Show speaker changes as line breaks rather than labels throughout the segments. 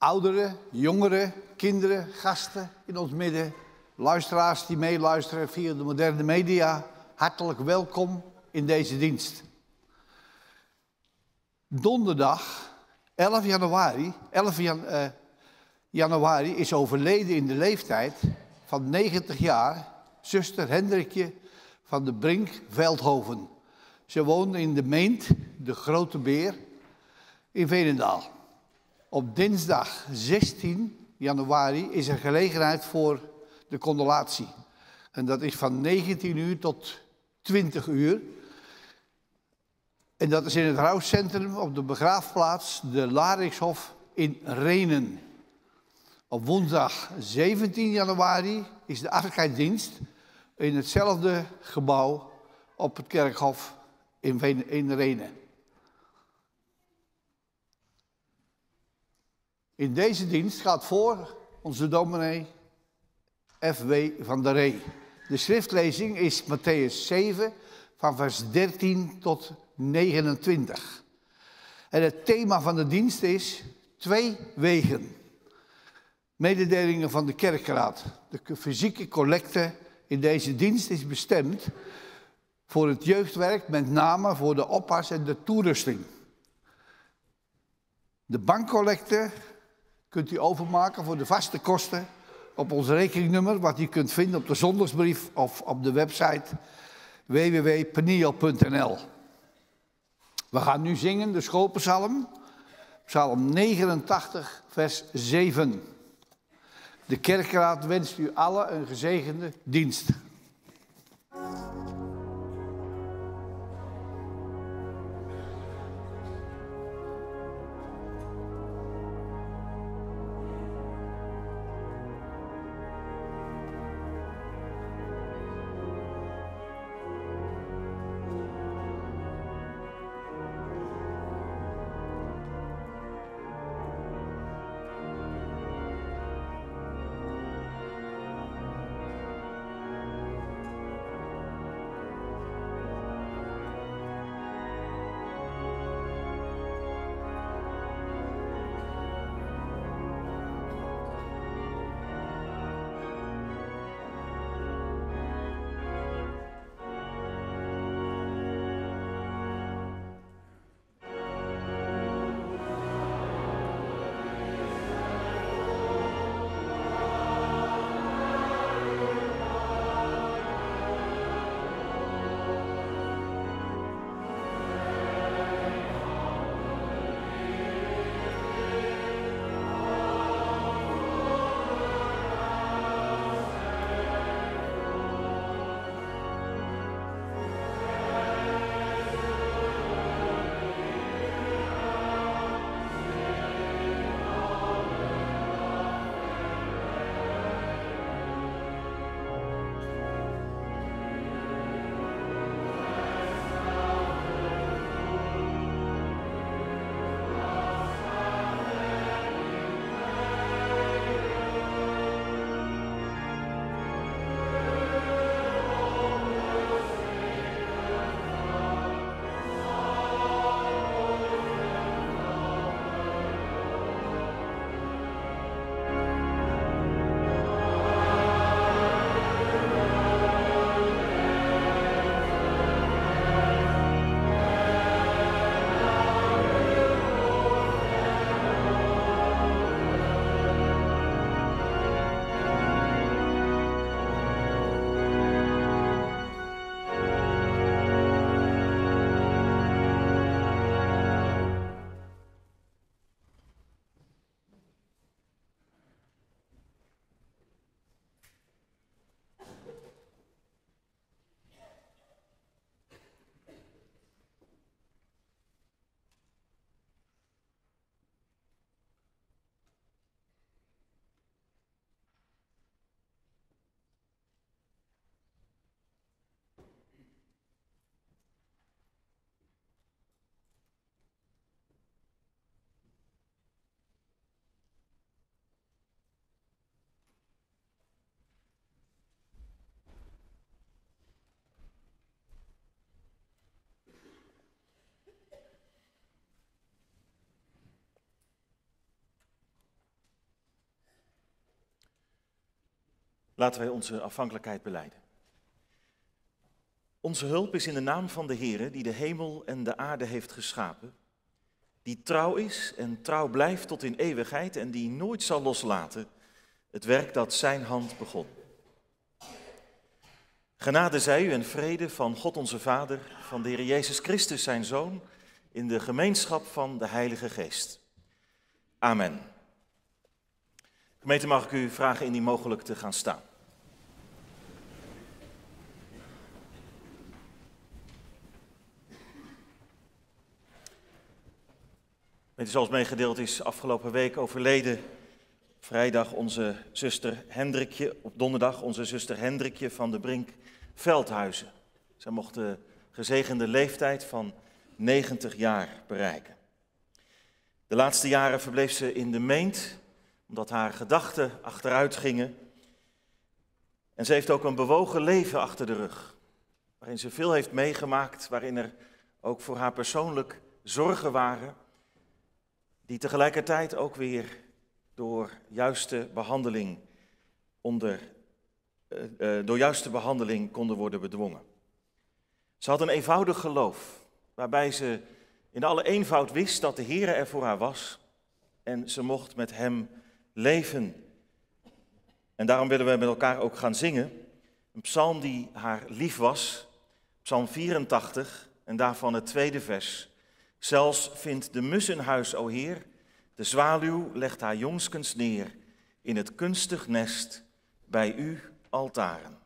Ouderen, jongeren, kinderen, gasten in ons midden, luisteraars die meeluisteren via de moderne media, hartelijk welkom in deze dienst. Donderdag 11 januari, 11 jan, uh, januari is overleden in de leeftijd van 90 jaar zuster Hendrikje van de Brink Veldhoven. Ze woonde in de Meent, de Grote Beer, in Veenendaal. Op dinsdag 16 januari is er gelegenheid voor de condolatie. En dat is van 19 uur tot 20 uur. En dat is in het rouwcentrum op de begraafplaats de Larikshof in Renen. Op woensdag 17 januari is de afscheidsdienst in hetzelfde gebouw op het kerkhof in, in Renen. In deze dienst gaat voor onze dominee F.W. van der Ree. De schriftlezing is Matthäus 7 van vers 13 tot 29. En het thema van de dienst is twee wegen. Mededelingen van de kerkraad. De fysieke collecte in deze dienst is bestemd voor het jeugdwerk, met name voor de oppas en de toerusting. De bankcollecte kunt u overmaken voor de vaste kosten op ons rekeningnummer, wat u kunt vinden op de zondagsbrief of op de website www.peniel.nl. We gaan nu zingen de schoolpsalm, psalm 89, vers 7. De kerkraad wenst u allen een gezegende dienst.
Laten wij onze afhankelijkheid beleiden. Onze hulp is in de naam van de Heere, die de hemel en de aarde heeft geschapen, die trouw is en trouw blijft tot in eeuwigheid en die nooit zal loslaten het werk dat zijn hand begon. Genade zij u en vrede van God onze Vader, van de Heer Jezus Christus zijn Zoon, in de gemeenschap van de Heilige Geest. Amen. Gemeente, mag ik u vragen indien mogelijk te gaan staan. Zoals meegedeeld is, afgelopen week overleden vrijdag onze zuster Hendrikje, op donderdag onze zuster Hendrikje van de Brink Veldhuizen. Zij mocht de gezegende leeftijd van 90 jaar bereiken. De laatste jaren verbleef ze in de meent, omdat haar gedachten achteruit gingen. En ze heeft ook een bewogen leven achter de rug, waarin ze veel heeft meegemaakt, waarin er ook voor haar persoonlijk zorgen waren, die tegelijkertijd ook weer door juiste behandeling, onder, uh, door juiste behandeling konden worden bedwongen. Ze had een eenvoudig geloof, waarbij ze in alle eenvoud wist dat de Heer er voor haar was en ze mocht met Hem leven. En daarom willen we met elkaar ook gaan zingen. Een psalm die haar lief was, psalm 84 en daarvan het tweede vers. Zelfs vindt de mussenhuis, o Heer, de zwaluw legt haar jongskens neer in het kunstig nest bij u altaren.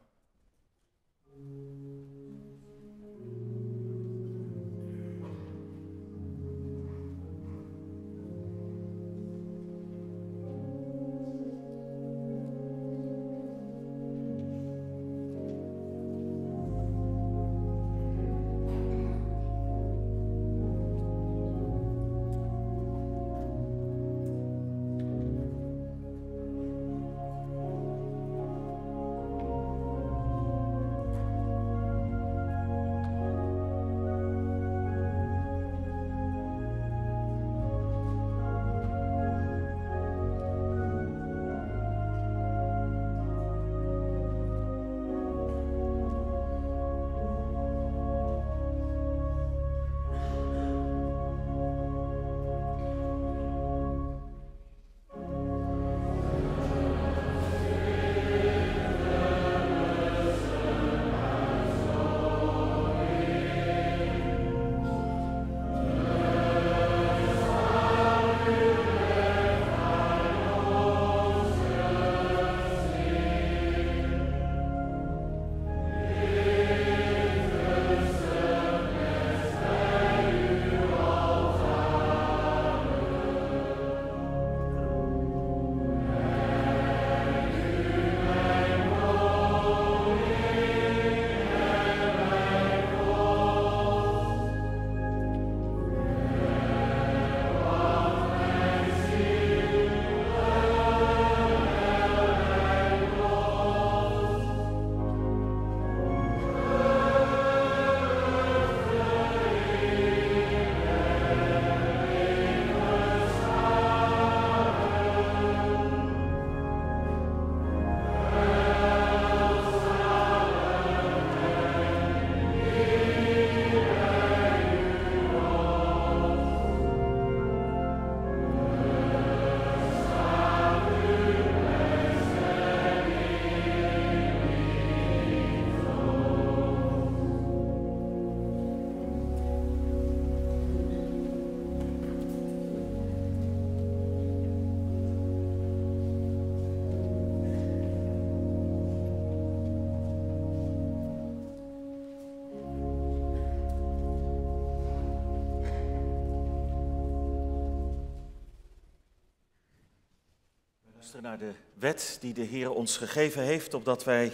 Naar de wet die de Heer ons gegeven heeft, opdat wij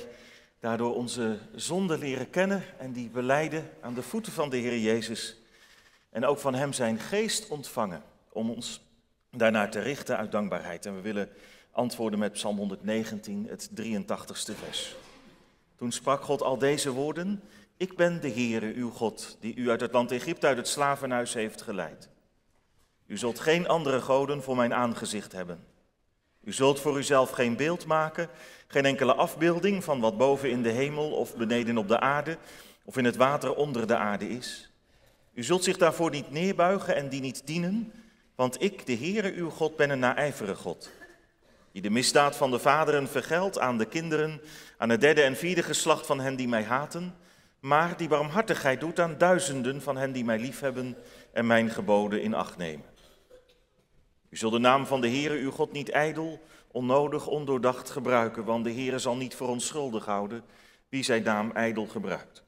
daardoor onze zonde leren kennen en die beleiden aan de voeten van de Heer Jezus. En ook van Hem zijn geest ontvangen om ons daarnaar te richten uit dankbaarheid. En we willen antwoorden met Psalm 119, het 83ste vers. Toen sprak God al deze woorden, ik ben de Heere, uw God, die u uit het land Egypte, uit het slavenhuis heeft geleid. U zult geen andere goden voor mijn aangezicht hebben. U zult voor uzelf geen beeld maken, geen enkele afbeelding van wat boven in de hemel of beneden op de aarde of in het water onder de aarde is. U zult zich daarvoor niet neerbuigen en die niet dienen, want ik, de Heere uw God, ben een naijverige God, die de misdaad van de vaderen vergeldt aan de kinderen, aan het derde en vierde geslacht van hen die mij haten, maar die barmhartigheid doet aan duizenden van hen die mij liefhebben en mijn geboden in acht nemen. U zult de naam van de Heere uw God niet ijdel, onnodig, ondoordacht gebruiken, want de Heere zal niet voor ons schuldig houden wie zijn naam ijdel gebruikt.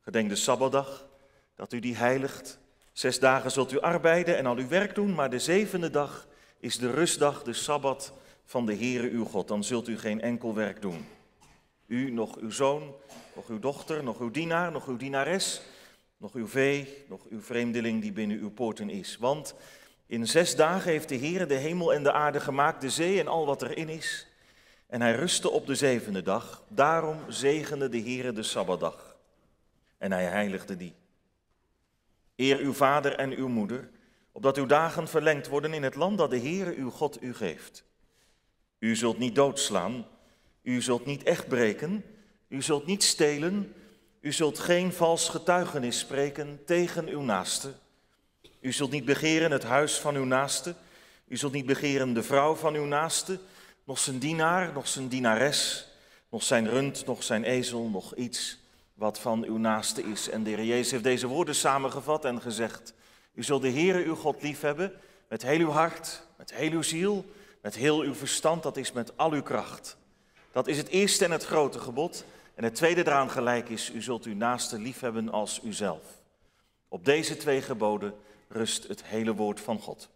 Gedenk de Sabbatdag, dat u die heiligt. Zes dagen zult u arbeiden en al uw werk doen, maar de zevende dag is de rustdag, de Sabbat van de Heere uw God. Dan zult u geen enkel werk doen. U, nog uw zoon, nog uw dochter, nog uw dienaar, nog uw dienares, nog uw vee, nog uw vreemdeling die binnen uw poorten is. Want in zes dagen heeft de Heere de hemel en de aarde gemaakt, de zee en al wat erin is. En hij rustte op de zevende dag. Daarom zegende de Heere de Sabbatdag. En hij heiligde die. Eer uw vader en uw moeder, opdat uw dagen verlengd worden in het land dat de Heere uw God u geeft. U zult niet doodslaan, u zult niet echt breken, u zult niet stelen, u zult geen vals getuigenis spreken tegen uw naaste. U zult niet begeren het huis van uw naaste, u zult niet begeren de vrouw van uw naaste, nog zijn dienaar, nog zijn dienares, nog zijn rund, nog zijn ezel, nog iets wat van uw naaste is. En de Heer Jezus heeft deze woorden samengevat en gezegd, u zult de Heere uw God liefhebben met heel uw hart, met heel uw ziel, met heel uw verstand, dat is met al uw kracht. Dat is het eerste en het grote gebod. En het tweede eraan gelijk is, u zult uw naaste liefhebben als uzelf. Op deze twee geboden rust het hele woord van God.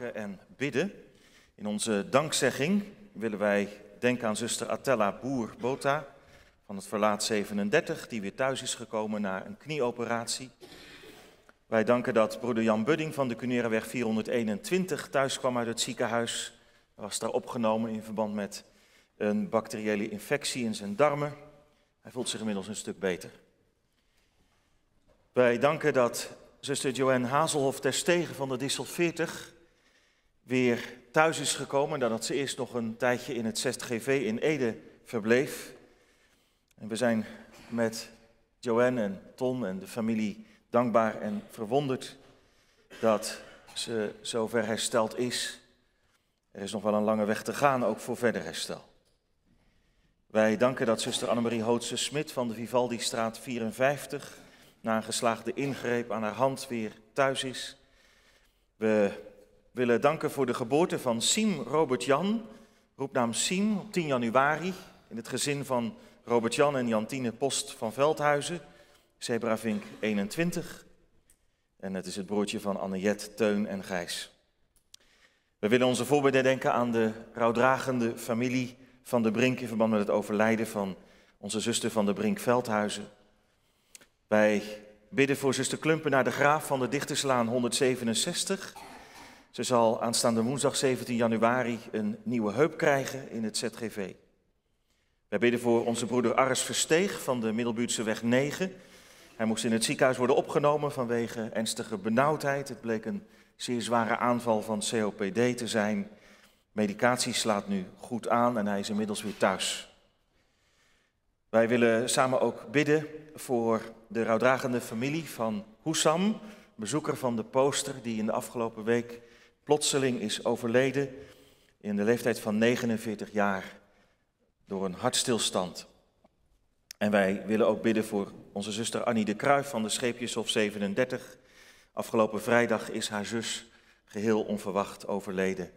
En bidden. In onze dankzegging willen wij denken aan zuster Atella Boer-Bota van het Verlaat 37, die weer thuis is gekomen na een knieoperatie. Wij danken dat broeder Jan Budding van de Cunerenweg 421 thuis kwam uit het ziekenhuis. Hij was daar opgenomen in verband met een bacteriële infectie in zijn darmen. Hij voelt zich inmiddels een stuk beter. Wij danken dat zuster Joanne Hazelhoff ter stegen van de Dissel 40 weer thuis is gekomen nadat ze eerst nog een tijdje in het 6GV in Ede verbleef. En we zijn met Joanne en Ton en de familie dankbaar en verwonderd dat ze zover hersteld is. Er is nog wel een lange weg te gaan, ook voor verder herstel. Wij danken dat zuster Annemarie Hootse-Smit van de Vivaldi-straat 54 na een geslaagde ingreep aan haar hand weer thuis is. We willen danken voor de geboorte van Siem Robert-Jan, roepnaam Siem, op 10 januari in het gezin van Robert-Jan en Jantine Post van Veldhuizen, Zebravink 21. En het is het broertje van Anniette, Teun en Gijs. We willen onze voorbeelden denken aan de rouwdragende familie van de Brink in verband met het overlijden van onze zuster van de Brink Veldhuizen. Wij bidden voor zuster Klumpen naar de graaf van de Dichterslaan 167. Ze zal aanstaande woensdag 17 januari een nieuwe heup krijgen in het ZGV. Wij bidden voor onze broeder Aris Versteeg van de Middelbuurtse weg 9. Hij moest in het ziekenhuis worden opgenomen vanwege ernstige benauwdheid. Het bleek een zeer zware aanval van COPD te zijn. Medicatie slaat nu goed aan en hij is inmiddels weer thuis. Wij willen samen ook bidden voor de rouwdragende familie van Hussam, bezoeker van de poster die in de afgelopen week plotseling is overleden in de leeftijd van 49 jaar door een hartstilstand. En wij willen ook bidden voor onze zuster Annie de Kruijf van de Scheepjeshof 37. Afgelopen vrijdag is haar zus geheel onverwacht overleden.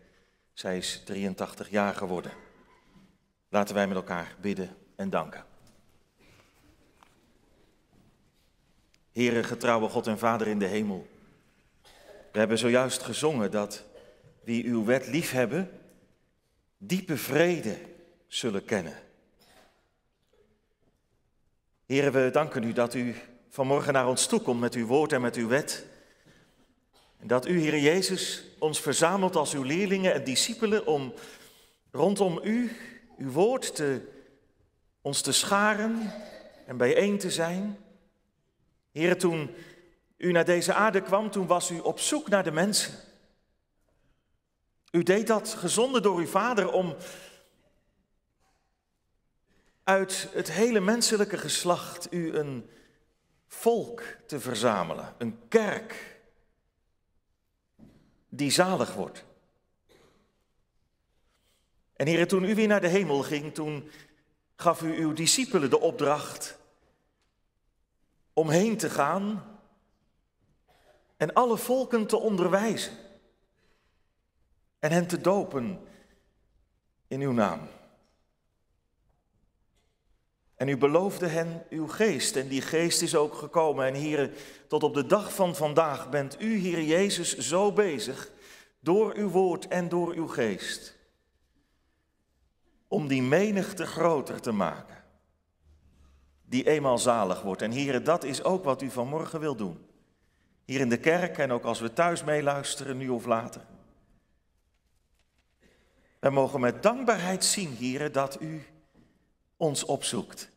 Zij is 83 jaar geworden. Laten wij met elkaar bidden en danken. Heere, getrouwe God en Vader in de hemel. We hebben zojuist gezongen dat wie uw wet liefhebben, diepe vrede zullen kennen. Heren, we danken u dat u vanmorgen naar ons toe komt met uw woord en met uw wet. En dat u, Heer Jezus, ons verzamelt als uw leerlingen en discipelen om rondom u, uw woord, te, ons te scharen en bijeen te zijn. Heren, toen u naar deze aarde kwam, toen was u op zoek naar de mensen. U deed dat gezonden door uw vader om uit het hele menselijke geslacht u een volk te verzamelen, een kerk die zalig wordt. En heren, toen u weer naar de hemel ging, toen gaf u uw discipelen de opdracht om heen te gaan en alle volken te onderwijzen en hen te dopen in uw naam. En u beloofde hen uw geest en die geest is ook gekomen. En hier tot op de dag van vandaag bent u, Heer Jezus, zo bezig door uw woord en door uw geest. Om die menigte groter te maken. Die eenmaal zalig wordt. En heren, dat is ook wat u vanmorgen wil doen. Hier in de kerk en ook als we thuis meeluisteren, nu of later. We mogen met dankbaarheid zien, heren, dat u ons opzoekt.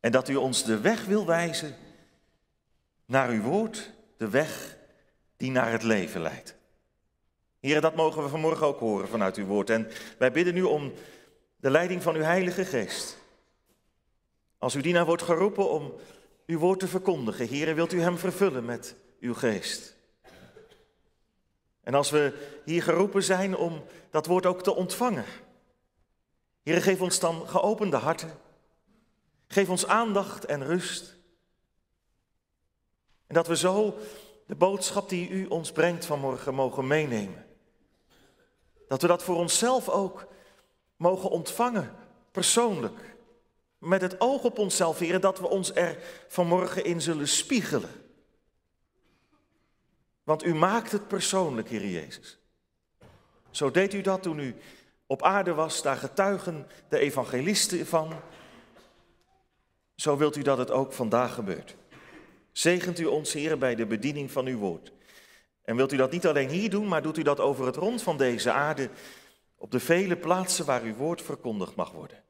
En dat u ons de weg wil wijzen naar uw woord, de weg die naar het leven leidt. Heren, dat mogen we vanmorgen ook horen vanuit uw woord. En wij bidden nu om de leiding van uw Heilige Geest. Als u dienaar wordt geroepen om uw woord te verkondigen, heren, wilt u hem vervullen met uw geest. En als we hier geroepen zijn om dat woord ook te ontvangen, Heer, geef ons dan geopende harten. Geef ons aandacht en rust. En dat we zo de boodschap die u ons brengt vanmorgen mogen meenemen. Dat we dat voor onszelf ook mogen ontvangen, persoonlijk. Met het oog op onszelf, Heer, dat we ons er vanmorgen in zullen spiegelen. Want u maakt het persoonlijk, Heer Jezus. Zo deed u dat toen u op aarde was, daar getuigen de evangelisten van. Zo wilt u dat het ook vandaag gebeurt. Zegent u ons, Heer, bij de bediening van uw woord. En wilt u dat niet alleen hier doen, maar doet u dat over het rond van deze aarde, op de vele plaatsen waar uw woord verkondigd mag worden.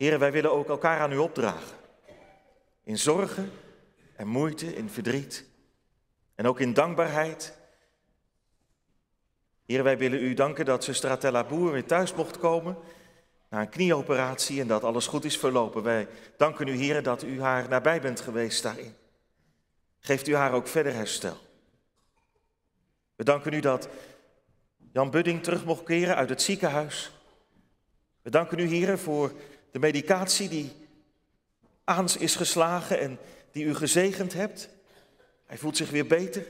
Heren, wij willen ook elkaar aan u opdragen. In zorgen en moeite, in verdriet en ook in dankbaarheid Heer, wij willen u danken dat zuster Atella Boer weer thuis mocht komen na een knieoperatie en dat alles goed is verlopen. Wij danken u, Heer, dat u haar nabij bent geweest daarin. Geeft u haar ook verder herstel. We danken u dat Jan Budding terug mocht keren uit het ziekenhuis. We danken u, Heer, voor de medicatie die aan is geslagen en die u gezegend hebt. Hij voelt zich weer beter.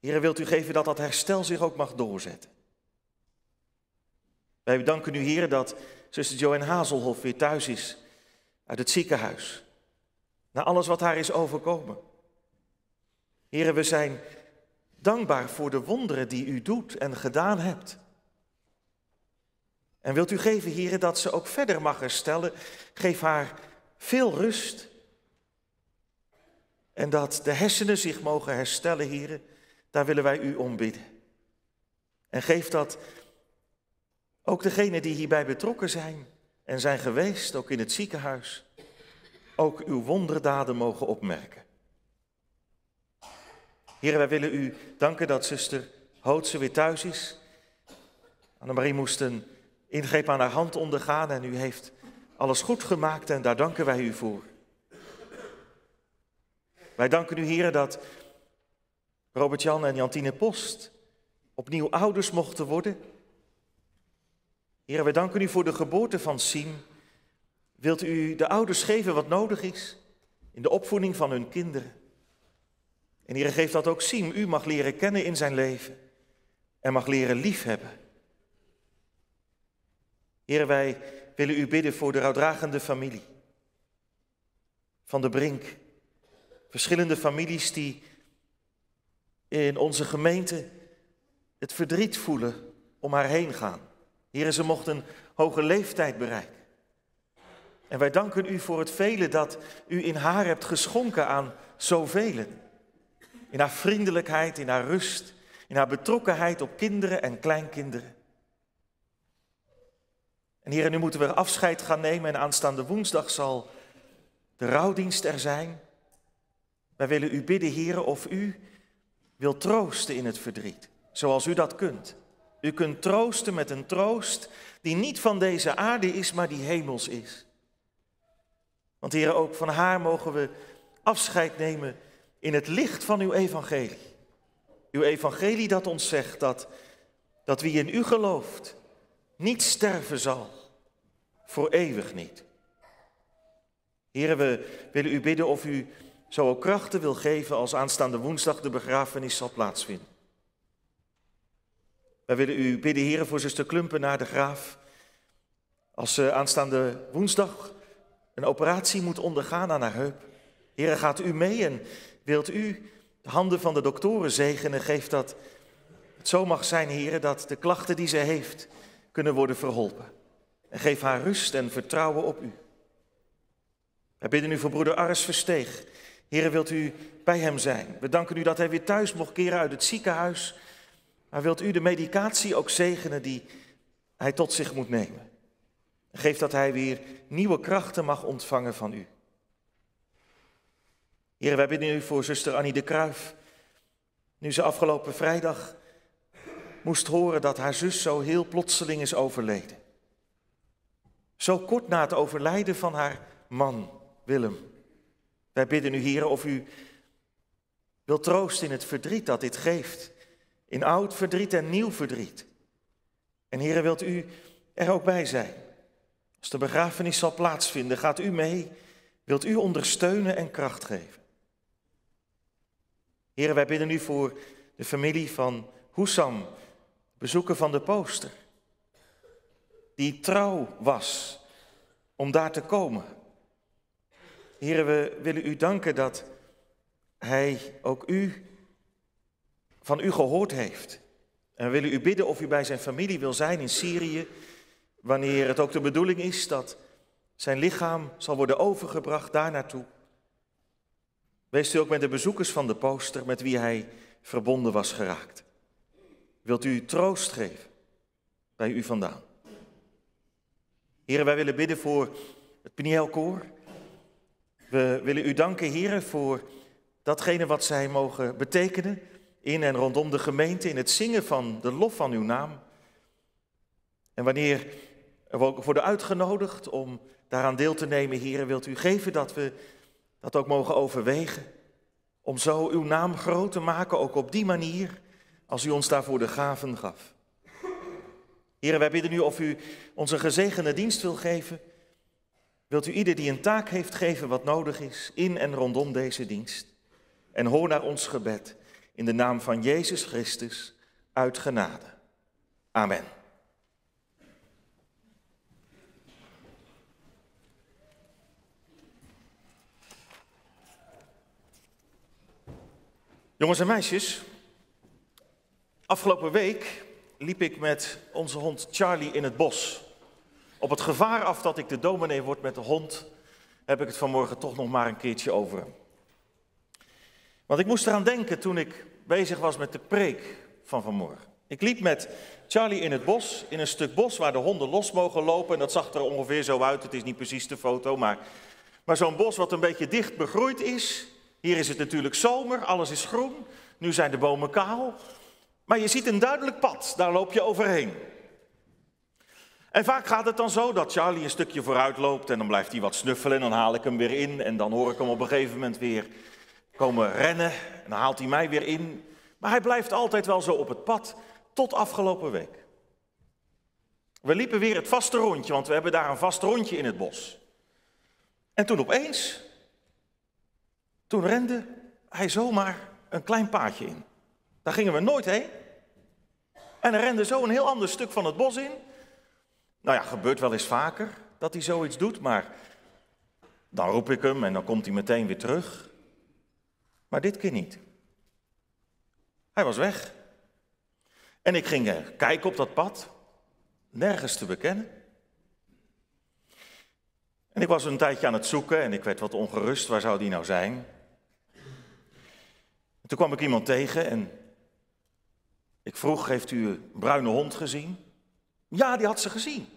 Heer, wilt u geven dat dat herstel zich ook mag doorzetten. Wij danken u, Heer, dat zuster Joanne Hazelhoff weer thuis is uit het ziekenhuis. Na alles wat haar is overkomen. Heer, we zijn dankbaar voor de wonderen die u doet en gedaan hebt. En wilt u geven, heren, dat ze ook verder mag herstellen. Geef haar veel rust. En dat de hersenen zich mogen herstellen, heren. Daar willen wij u om bidden. En geef dat ook degenen die hierbij betrokken zijn en zijn geweest, ook in het ziekenhuis, ook uw wonderdaden mogen opmerken. Heren, wij willen u danken dat zuster Hootse weer thuis is. Annemarie moest een ingreep aan haar hand ondergaan en u heeft alles goed gemaakt en daar danken wij u voor. Wij danken u, heren, dat Robert-Jan en Jantine Post opnieuw ouders mochten worden. Heren, wij danken u voor de geboorte van Siem. Wilt u de ouders geven wat nodig is in de opvoeding van hun kinderen? En Heer, geeft dat ook Siem u mag leren kennen in zijn leven en mag leren liefhebben. Heer, wij willen u bidden voor de rouwdragende familie van de Brink. Verschillende families die in onze gemeente het verdriet voelen om haar heen gaan. Heren, ze mochten een hoge leeftijd bereiken. En wij danken u voor het vele dat u in haar hebt geschonken aan zoveel. In haar vriendelijkheid, in haar rust, in haar betrokkenheid op kinderen en kleinkinderen. En heren, nu moeten we afscheid gaan nemen en aanstaande woensdag zal de rouwdienst er zijn. Wij willen u bidden, heren, of u wilt troosten in het verdriet, zoals u dat kunt. U kunt troosten met een troost die niet van deze aarde is, maar die hemels is. Want heren, ook van haar mogen we afscheid nemen in het licht van uw evangelie. Uw evangelie dat ons zegt dat, dat wie in u gelooft niet sterven zal, voor eeuwig niet. Heren, we willen u bidden of u zo ook krachten wil geven als aanstaande woensdag de begrafenis zal plaatsvinden. Wij willen u bidden, heren, voor zuster Klumpen naar de graaf. Als ze aanstaande woensdag een operatie moet ondergaan aan haar heup. Heren, gaat u mee en wilt u de handen van de doktoren zegenen? Geeft dat het zo mag zijn, heren, dat de klachten die ze heeft kunnen worden verholpen. En geef haar rust en vertrouwen op u. Wij bidden u voor broeder Aris Versteeg. Heren, wilt u bij hem zijn? We danken u dat hij weer thuis mocht keren uit het ziekenhuis. Maar wilt u de medicatie ook zegenen die hij tot zich moet nemen? Geef dat hij weer nieuwe krachten mag ontvangen van u. Heren, wij bidden u voor zuster Annie de Kruif. Nu ze afgelopen vrijdag moest horen dat haar zus zo heel plotseling is overleden. Zo kort na het overlijden van haar man, Willem. Wij bidden u, heren, of u wilt troosten in het verdriet dat dit geeft. In oud verdriet en nieuw verdriet. En heren, wilt u er ook bij zijn? Als de begrafenis zal plaatsvinden, gaat u mee? Wilt u ondersteunen en kracht geven? Heren, wij bidden u voor de familie van Hussam, bezoeker van de poster, die trouw was om daar te komen. Heren, we willen u danken dat hij ook u van u gehoord heeft. En we willen u bidden of u bij zijn familie wil zijn in Syrië, wanneer het ook de bedoeling is dat zijn lichaam zal worden overgebracht daar naartoe. Wees u ook met de bezoekers van de poster met wie hij verbonden was geraakt. Wilt u troost geven bij u vandaan? Heren, wij willen bidden voor het Penielkoor. We willen u danken, heren, voor datgene wat zij mogen betekenen in en rondom de gemeente, in het zingen van de lof van uw naam. En wanneer we ook worden uitgenodigd om daaraan deel te nemen, heren, wilt u geven dat we dat ook mogen overwegen. Om zo uw naam groot te maken, ook op die manier, als u ons daarvoor de gaven gaf. Heren, wij bidden u of u ons een gezegende dienst wil geven. Wilt u ieder die een taak heeft geven wat nodig is in en rondom deze dienst. En hoor naar ons gebed in de naam van Jezus Christus uit genade. Amen. Jongens en meisjes, afgelopen week liep ik met onze hond Charlie in het bos. op het gevaar af dat ik de dominee word met de hond, heb ik het vanmorgen toch nog maar een keertje over. Want ik moest eraan denken toen ik bezig was met de preek van vanmorgen. Ik liep met Charlie in het bos, in een stuk bos waar de honden los mogen lopen. En dat zag er ongeveer zo uit, het is niet precies de foto, maar, maar zo'n bos wat een beetje dicht begroeid is. Hier is het natuurlijk zomer, alles is groen. Nu zijn de bomen kaal. Maar je ziet een duidelijk pad, daar loop je overheen. En vaak gaat het dan zo dat Charlie een stukje vooruit loopt en dan blijft hij wat snuffelen en dan haal ik hem weer in en dan hoor ik hem op een gegeven moment weer komen rennen en dan haalt hij mij weer in. Maar hij blijft altijd wel zo op het pad tot afgelopen week. We liepen weer het vaste rondje, want we hebben daar een vast rondje in het bos. En toen opeens, toen rende hij zomaar een klein paadje in. Daar gingen we nooit heen. En hij rende zo een heel ander stuk van het bos in. Nou ja, gebeurt wel eens vaker dat hij zoiets doet, maar dan roep ik hem en dan komt hij meteen weer terug. Maar dit keer niet. Hij was weg. En ik ging kijken op dat pad. Nergens te bekennen. En ik was een tijdje aan het zoeken en ik werd wat ongerust. Waar zou die nou zijn? En toen kwam ik iemand tegen en ik vroeg, heeft u een bruine hond gezien? Ja, die had ze gezien.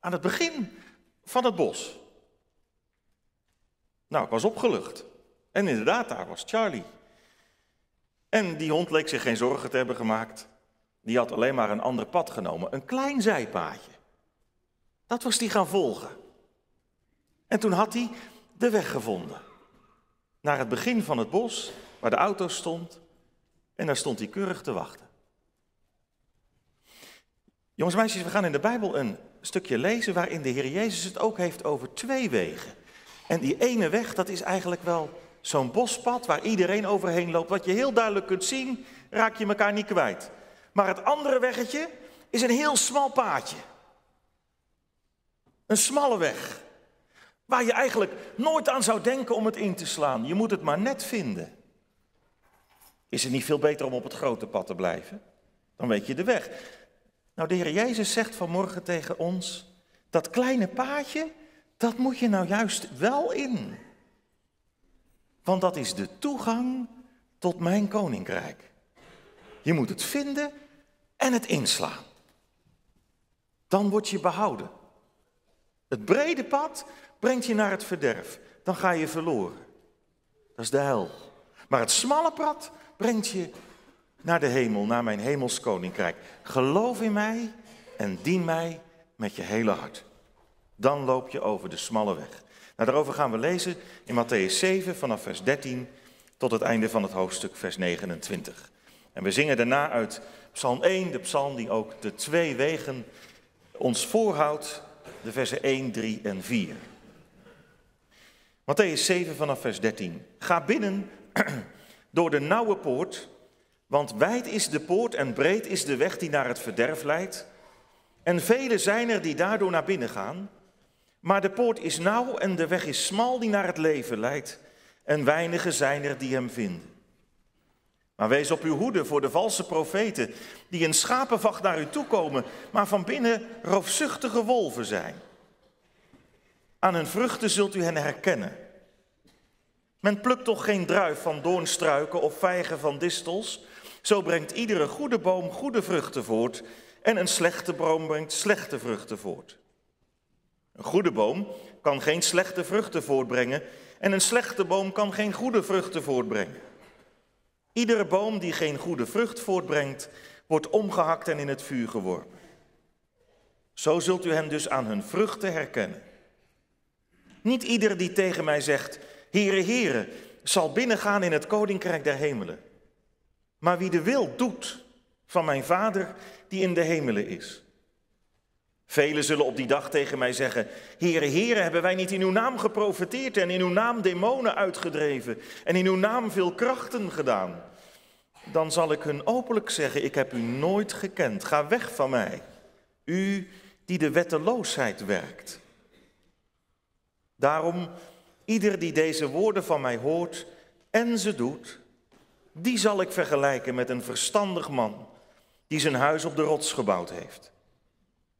Aan het begin van het bos. Nou, ik was opgelucht. En inderdaad, daar was Charlie. En die hond leek zich geen zorgen te hebben gemaakt. Die had alleen maar een ander pad genomen, een klein zijpaadje. Dat was die gaan volgen. En toen had hij de weg gevonden. Naar het begin van het bos, waar de auto stond. En daar stond hij keurig te wachten. Jongens en meisjes, we gaan in de Bijbel een stukje lezen waarin de Heer Jezus het ook heeft over twee wegen. En die ene weg, dat is eigenlijk wel zo'n bospad waar iedereen overheen loopt. Wat je heel duidelijk kunt zien, raak je elkaar niet kwijt. Maar het andere weggetje is een heel smal paadje. Een smalle weg. Waar je eigenlijk nooit aan zou denken om het in te slaan. Je moet het maar net vinden. Is het niet veel beter om op het grote pad te blijven? Dan weet je de weg. Nou, de Heer Jezus zegt vanmorgen tegen ons, dat kleine paadje, dat moet je nou juist wel in. Want dat is de toegang tot mijn koninkrijk. Je moet het vinden en het inslaan. Dan word je behouden. Het brede pad brengt je naar het verderf. Dan ga je verloren. Dat is de hel. Maar het smalle pad brengt je naar de hemel, naar mijn hemels koninkrijk. Geloof in mij en dien mij met je hele hart. Dan loop je over de smalle weg. Nou, daarover gaan we lezen in Matthäus 7 vanaf vers 13 tot het einde van het hoofdstuk vers 29. En we zingen daarna uit Psalm 1, de psalm die ook de twee wegen ons voorhoudt, de versen 1, 3 en 4. Matthäus 7 vanaf vers 13. Ga binnen door de nauwe poort, want wijd is de poort en breed is de weg die naar het verderf leidt. En velen zijn er die daardoor naar binnen gaan. Maar de poort is nauw en de weg is smal die naar het leven leidt. En weinigen zijn er die hem vinden. Maar wees op uw hoede voor de valse profeten, die in schapenvacht naar u toekomen, maar van binnen roofzuchtige wolven zijn. Aan hun vruchten zult u hen herkennen. Men plukt toch geen druif van doornstruiken of vijgen van distels. Zo brengt iedere goede boom goede vruchten voort en een slechte boom brengt slechte vruchten voort. Een goede boom kan geen slechte vruchten voortbrengen en een slechte boom kan geen goede vruchten voortbrengen. Iedere boom die geen goede vrucht voortbrengt, wordt omgehakt en in het vuur geworpen. Zo zult u hen dus aan hun vruchten herkennen. Niet ieder die tegen mij zegt, Heere, Heere, zal binnengaan in het koninkrijk der hemelen. Maar wie de wil doet van mijn Vader die in de hemelen is. Velen zullen op die dag tegen mij zeggen: Heere, Heere, hebben wij niet in uw naam geprofeteerd en in uw naam demonen uitgedreven en in uw naam veel krachten gedaan? Dan zal ik hun openlijk zeggen: Ik heb u nooit gekend. Ga weg van mij, u die de wetteloosheid werkt. Daarom, ieder die deze woorden van mij hoort en ze doet, die zal ik vergelijken met een verstandig man die zijn huis op de rots gebouwd heeft.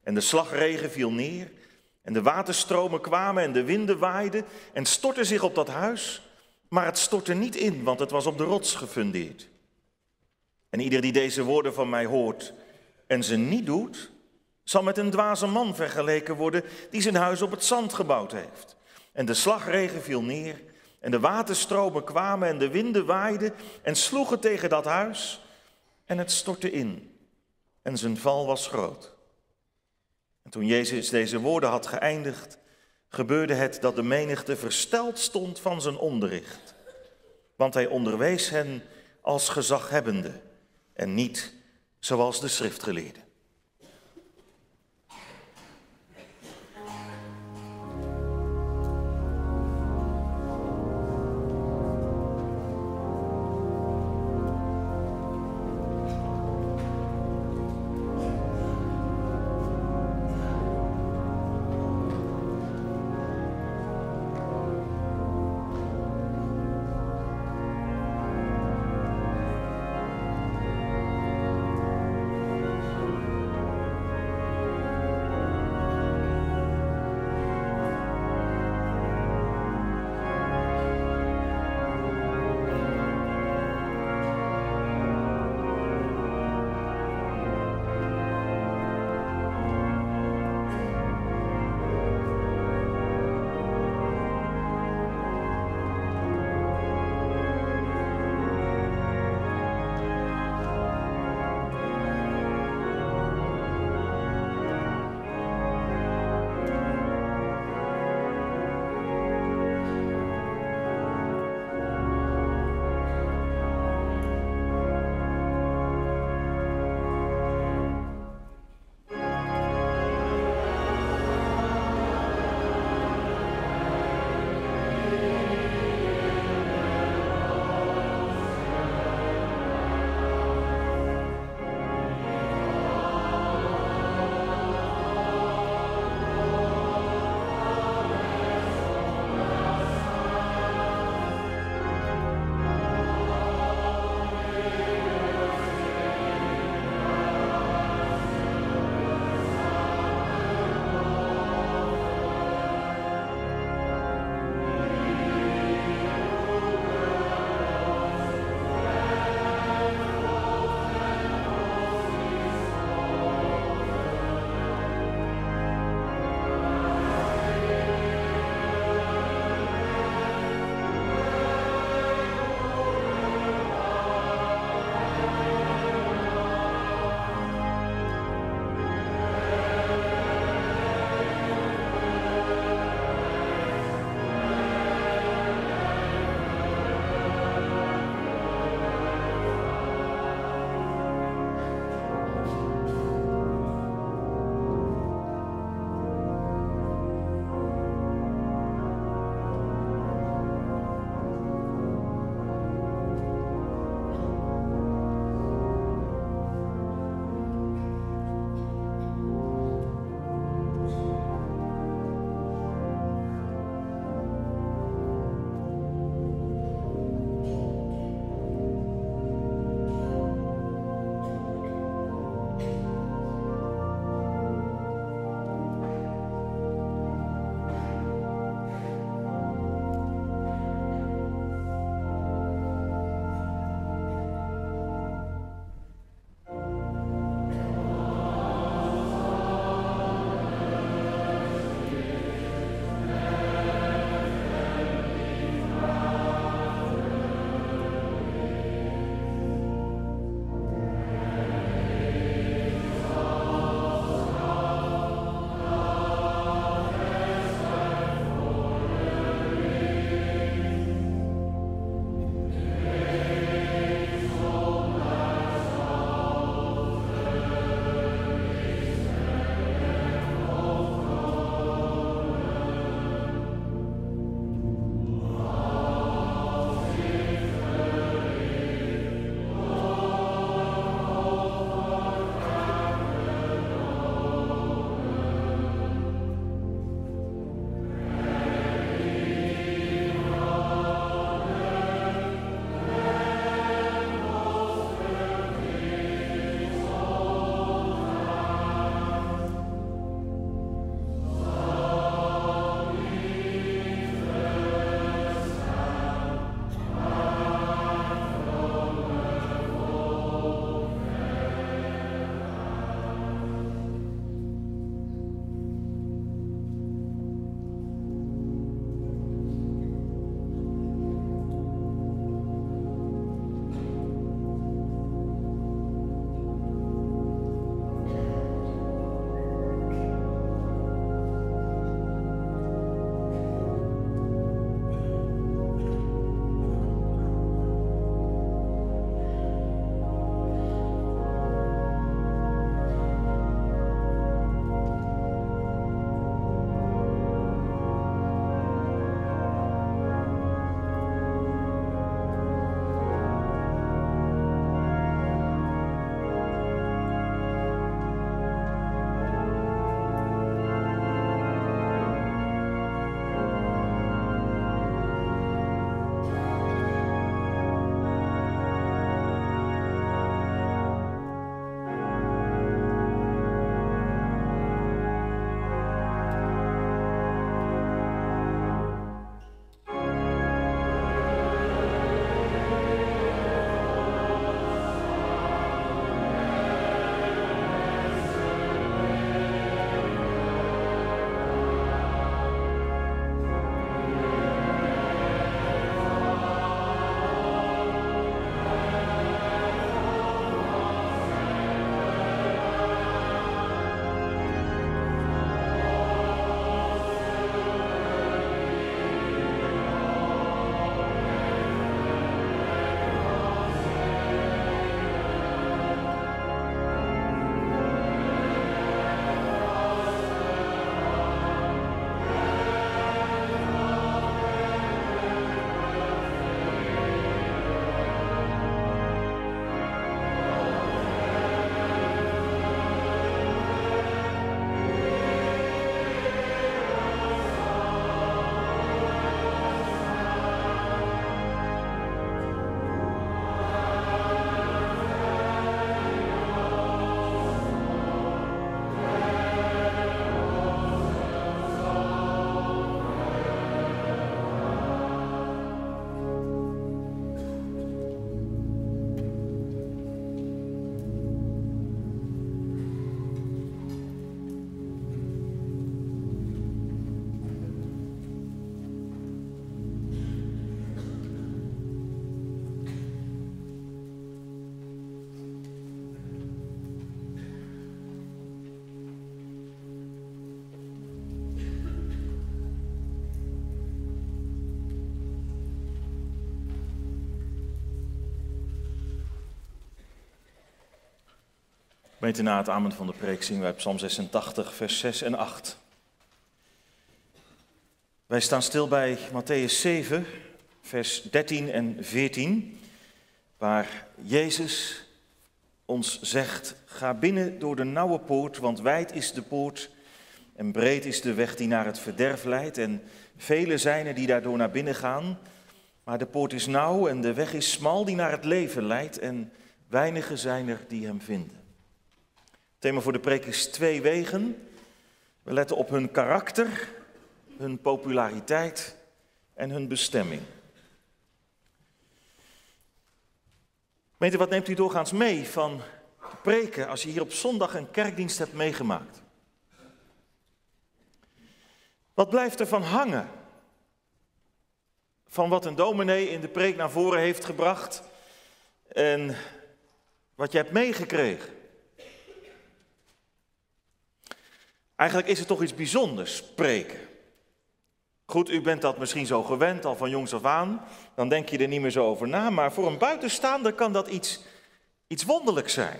En de slagregen viel neer, en de waterstromen kwamen en de winden waaiden en stortten zich op dat huis, maar het stortte niet in, want het was op de rots gefundeerd. En ieder die deze woorden van mij hoort en ze niet doet, zal met een dwaze man vergeleken worden die zijn huis op het zand gebouwd heeft. En de slagregen viel neer en de waterstromen kwamen en de winden waaiden en sloegen tegen dat huis en het stortte in. En zijn val was groot. En toen Jezus deze woorden had geëindigd, gebeurde het dat de menigte versteld stond van zijn onderricht. Want hij onderwees hen als gezaghebbende en niet zoals de schriftgeleerden. Gemeente na het amen van de preek zingen wij Psalm 86, vers 6 en 8. Wij staan stil bij Matthäus 7, vers 13 en 14, waar Jezus ons zegt, ga binnen door de nauwe poort, want wijd is de poort en breed is de weg die naar het verderf leidt en vele zijn er die daardoor naar binnen gaan, maar de poort is nauw en de weg is smal die naar het leven leidt en weinigen zijn er die hem vinden. Thema voor de preek is twee wegen. We letten op hun karakter, hun populariteit en hun bestemming. Weet wat neemt u doorgaans mee van de preken als je hier op zondag een kerkdienst hebt meegemaakt? Wat blijft er van hangen? Van wat een dominee in de preek naar voren heeft gebracht en wat je hebt meegekregen. Eigenlijk is het toch iets bijzonders, spreken. Goed, u bent dat misschien zo gewend, al van jongs af aan, dan denk je er niet meer zo over na, maar voor een buitenstaander kan dat iets, iets wonderlijks zijn.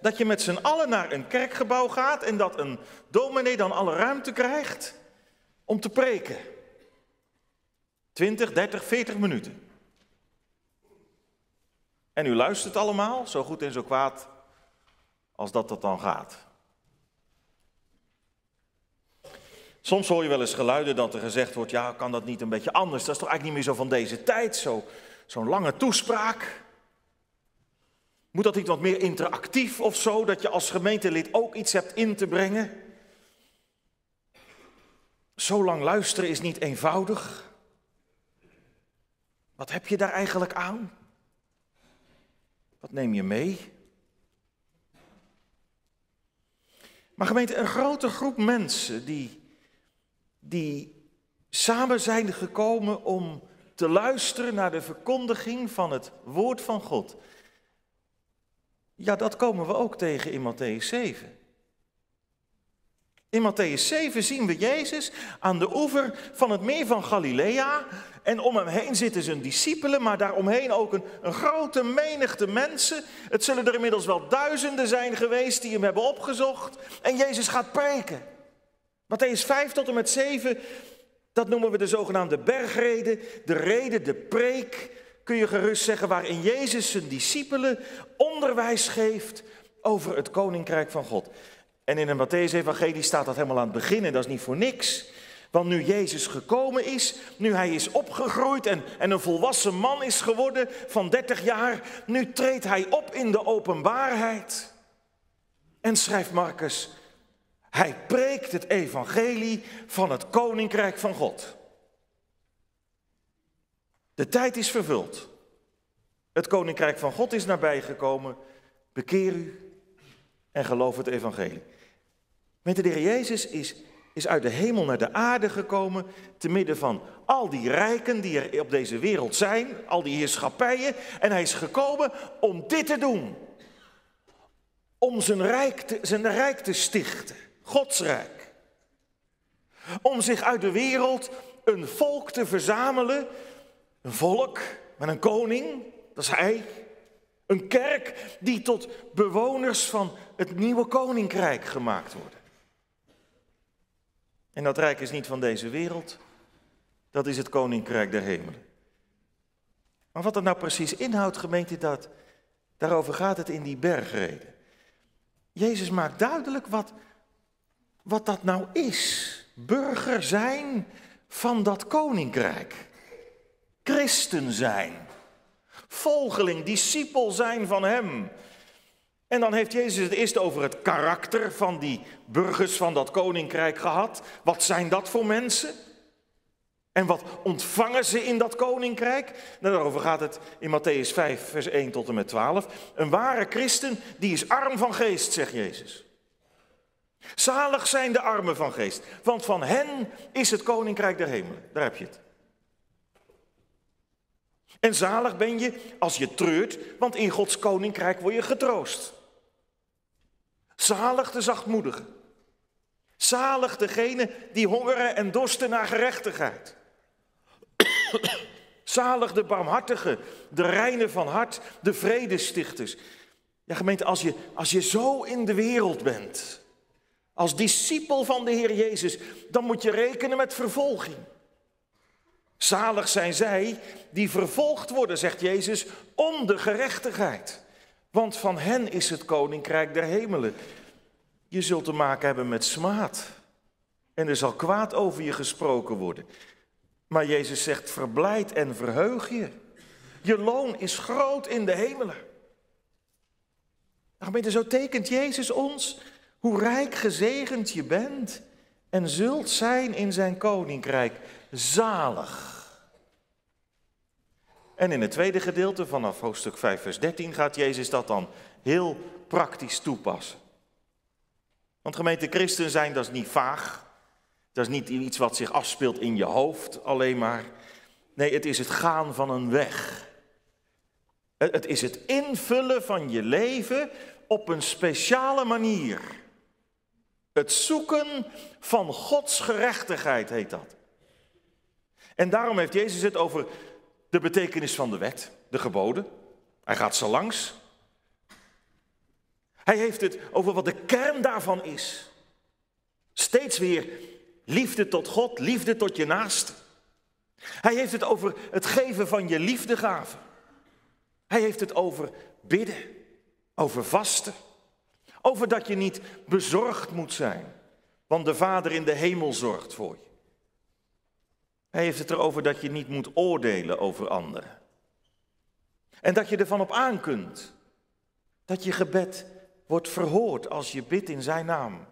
Dat je met z'n allen naar een kerkgebouw gaat en dat een dominee dan alle ruimte krijgt om te preken. 20, 30, 40 minuten. En u luistert allemaal, zo goed en zo kwaad als dat dat dan gaat. Soms hoor je wel eens geluiden dat er gezegd wordt, ja, kan dat niet een beetje anders? Dat is toch eigenlijk niet meer zo van deze tijd, zo, zo'n lange toespraak. Moet dat niet wat meer interactief of zo, dat je als gemeentelid ook iets hebt in te brengen? Zo lang luisteren is niet eenvoudig. Wat heb je daar eigenlijk aan? Wat neem je mee? Maar gemeente, een grote groep mensen die die samen zijn gekomen om te luisteren naar de verkondiging van het woord van God. Ja, dat komen we ook tegen in Matthäus 7. In Matthäus 7 zien we Jezus aan de oever van het meer van Galilea. En om hem heen zitten zijn discipelen, maar daaromheen ook een, een grote menigte mensen. Het zullen er inmiddels wel duizenden zijn geweest die hem hebben opgezocht. En Jezus gaat preken. Matthäus 5 tot en met 7, dat noemen we de zogenaamde bergreden, de reden, de preek, kun je gerust zeggen, waarin Jezus zijn discipelen onderwijs geeft over het koninkrijk van God. En in een Matthäus-evangelie staat dat helemaal aan het begin en dat is niet voor niks. Want nu Jezus gekomen is, nu hij is opgegroeid en, en een volwassen man is geworden van 30 jaar, nu treedt hij op in de openbaarheid. En schrijft Marcus, hij preekt het evangelie van het koninkrijk van God. De tijd is vervuld. Het koninkrijk van God is nabijgekomen. Bekeer u en geloof het evangelie. Met de Heer Jezus is, is uit de hemel naar de aarde gekomen, te midden van al die rijken die er op deze wereld zijn, al die heerschappijen. En hij is gekomen om dit te doen. Om zijn rijk te, zijn rijk te stichten. Godsrijk. Om zich uit de wereld een volk te verzamelen. Een volk met een koning, dat is hij. Een kerk die tot bewoners van het nieuwe koninkrijk gemaakt worden. En dat rijk is niet van deze wereld, dat is het koninkrijk der hemelen. Maar wat dat nou precies inhoudt, gemeente, dat, daarover gaat het in die bergreden. Jezus maakt duidelijk wat, wat dat nou is. Burger zijn van dat koninkrijk. Christen zijn. Volgeling, discipel zijn van Hem. En dan heeft Jezus het eerst over het karakter van die burgers van dat koninkrijk gehad. Wat zijn dat voor mensen? En wat ontvangen ze in dat koninkrijk? Nou, daarover gaat het in Matthäus 5, vers 1 tot en met 12. Een ware christen, die is arm van geest, zegt Jezus. Zalig zijn de armen van geest, want van hen is het koninkrijk der hemelen. Daar heb je het. En zalig ben je als je treurt, want in Gods koninkrijk word je getroost. Zalig de zachtmoedigen. Zalig degene die hongeren en dorsten naar gerechtigheid. Zalig de barmhartigen, de reinen van hart, de vredestichters. Ja, gemeente, als je, als je zo in de wereld bent, als discipel van de Heer Jezus, dan moet je rekenen met vervolging. Zalig zijn zij die vervolgd worden, zegt Jezus, om de gerechtigheid. Want van hen is het koninkrijk der hemelen. Je zult te maken hebben met smaad. En er zal kwaad over je gesproken worden. Maar Jezus zegt: verblijd en verheug je. Je loon is groot in de hemelen. Gemeente, zo tekent Jezus ons hoe rijk gezegend je bent en zult zijn in zijn koninkrijk. Zalig. En in het tweede gedeelte vanaf hoofdstuk 5, vers 13 gaat Jezus dat dan heel praktisch toepassen. Want gemeente christen zijn, dat is niet vaag. Dat is niet iets wat zich afspeelt in je hoofd alleen maar. Nee, het is het gaan van een weg. Het is het invullen van je leven op een speciale manier. Het zoeken van Gods gerechtigheid heet dat. En daarom heeft Jezus het over de betekenis van de wet, de geboden. Hij gaat ze langs. Hij heeft het over wat de kern daarvan is. Steeds weer liefde tot God, liefde tot je naast. Hij heeft het over het geven van je liefdegaven. Hij heeft het over bidden, over vasten, over dat je niet bezorgd moet zijn, want de Vader in de hemel zorgt voor je. Hij heeft het erover dat je niet moet oordelen over anderen. En dat je ervan op aan kunt dat je gebed wordt verhoord als je bidt in zijn naam.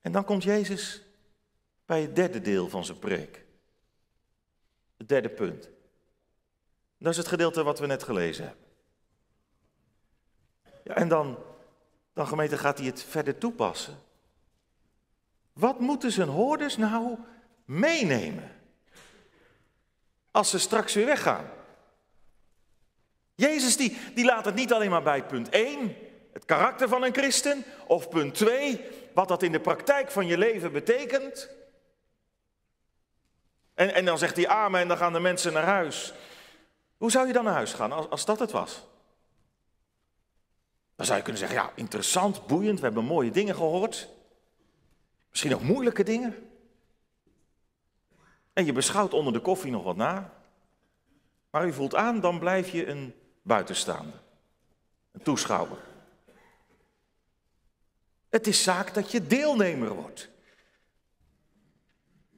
En dan komt Jezus bij het derde deel van zijn preek. Het derde punt. Dat is het gedeelte wat we net gelezen hebben. En dan, dan gemeente gaat hij het verder toepassen. Wat moeten zijn hoorders nou meenemen als ze straks weer weggaan? Jezus die, die laat het niet alleen maar bij punt 1, het karakter van een christen, of punt 2, wat dat in de praktijk van je leven betekent. En, en dan zegt hij amen en dan gaan de mensen naar huis. Hoe zou je dan naar huis gaan als, als dat het was? Dan zou je kunnen zeggen, ja, interessant, boeiend, we hebben mooie dingen gehoord. Misschien ook moeilijke dingen. En je beschouwt onder de koffie nog wat na. Maar u voelt aan, dan blijf je een buitenstaander. Een toeschouwer. Het is zaak dat je deelnemer wordt.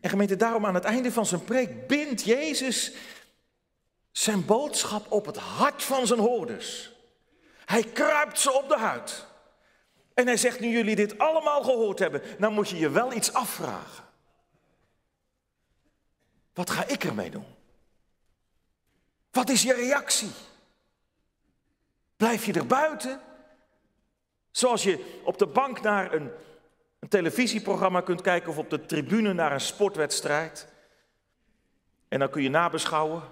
En gemeente, daarom aan het einde van zijn preek bindt Jezus zijn boodschap op het hart van zijn hoorders. Hij kruipt ze op de huid. En hij zegt, nu jullie dit allemaal gehoord hebben, dan moet je je wel iets afvragen. Wat ga ik ermee doen? Wat is je reactie? Blijf je er buiten? Zoals je op de bank naar een, een televisieprogramma kunt kijken of op de tribune naar een sportwedstrijd. En dan kun je nabeschouwen.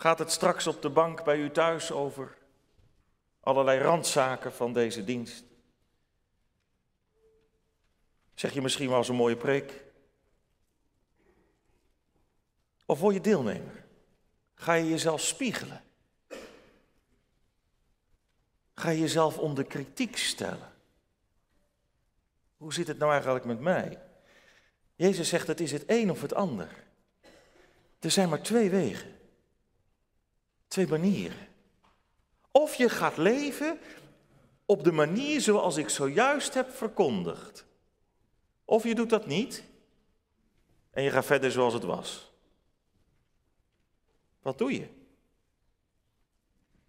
Gaat het straks op de bank bij u thuis over allerlei randzaken van deze dienst? Zeg je misschien wel eens een mooie preek? Of word je deelnemer? Ga je jezelf spiegelen? Ga je jezelf onder kritiek stellen? Hoe zit het nou eigenlijk met mij? Jezus zegt het is het een of het ander. Er zijn maar twee wegen. Twee manieren. Of je gaat leven op de manier zoals ik zojuist heb verkondigd. Of je doet dat niet en je gaat verder zoals het was. Wat doe je?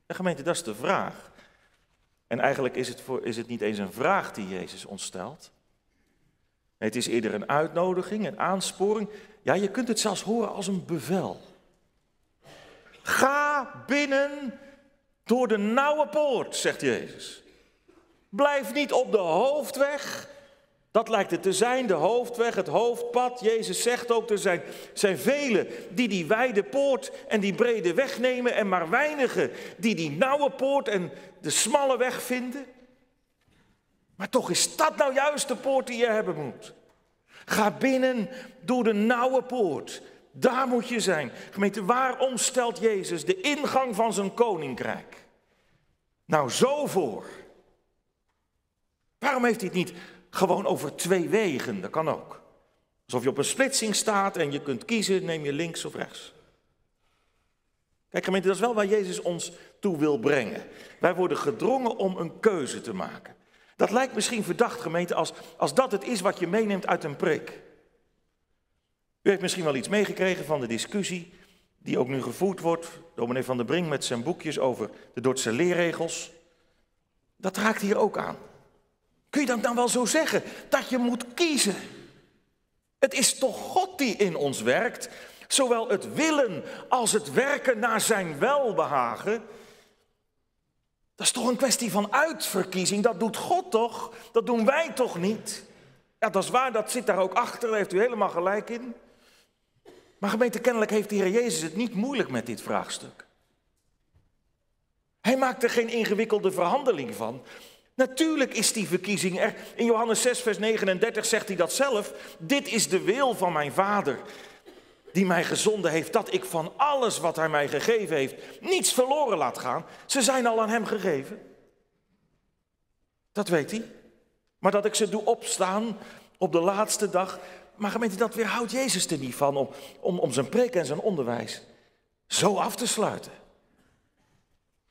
De gemeente, dat is de vraag. En eigenlijk is het, voor, is het niet eens een vraag die Jezus ons stelt. het is eerder een uitnodiging, een aansporing. Ja, je kunt het zelfs horen als een bevel. Ga binnen door de nauwe poort, zegt Jezus. Blijf niet op de hoofdweg. Dat lijkt het te zijn, de hoofdweg, het hoofdpad. Jezus zegt ook, er zijn, zijn velen die die wijde poort en die brede weg nemen en maar weinigen die die nauwe poort en de smalle weg vinden. Maar toch is dat nou juist de poort die je hebben moet. Ga binnen door de nauwe poort. Daar moet je zijn. Gemeente, waarom stelt Jezus de ingang van zijn koninkrijk nou zo voor? Waarom heeft hij het niet gewoon over twee wegen? Dat kan ook. Alsof je op een splitsing staat en je kunt kiezen, neem je links of rechts. Kijk gemeente, dat is wel waar Jezus ons toe wil brengen. Wij worden gedrongen om een keuze te maken. Dat lijkt misschien verdacht gemeente als, als dat het is wat je meeneemt uit een preek. U heeft misschien wel iets meegekregen van de discussie die ook nu gevoerd wordt. Dominee van der Brink met zijn boekjes over de Dordtse leerregels. Dat raakt hier ook aan. Kun je dat dan wel zo zeggen? Dat je moet kiezen. Het is toch God die in ons werkt. Zowel het willen als het werken naar zijn welbehagen. Dat is toch een kwestie van uitverkiezing. Dat doet God toch? Dat doen wij toch niet? Ja, dat is waar, dat zit daar ook achter, daar heeft u helemaal gelijk in. Maar gemeente, kennelijk heeft de Heer Jezus het niet moeilijk met dit vraagstuk. Hij maakt er geen ingewikkelde verhandeling van. Natuurlijk is die verkiezing er. In Johannes 6, vers 39 zegt hij dat zelf. Dit is de wil van mijn Vader, die mij gezonden heeft, dat ik van alles wat hij mij gegeven heeft, niets verloren laat gaan. Ze zijn al aan hem gegeven. Dat weet hij. Maar dat ik ze doe opstaan op de laatste dag. Maar gemeente, dat weerhoudt Jezus er niet van om, om, om zijn preek en zijn onderwijs zo af te sluiten.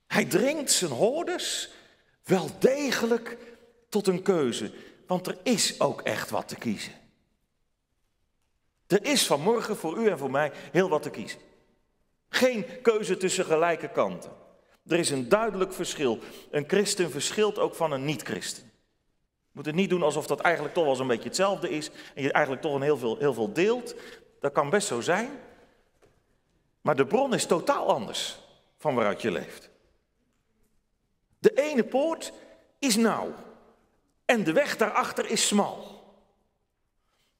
Hij dringt zijn hoorders wel degelijk tot een keuze. Want er is ook echt wat te kiezen. Er is vanmorgen voor u en voor mij heel wat te kiezen. Geen keuze tussen gelijke kanten. Er is een duidelijk verschil. Een christen verschilt ook van een niet-christen. Moet het niet doen alsof dat eigenlijk toch wel zo'n beetje hetzelfde is en je eigenlijk toch een heel veel, heel veel deelt. Dat kan best zo zijn. Maar de bron is totaal anders van waaruit je leeft. De ene poort is nauw en de weg daarachter is smal.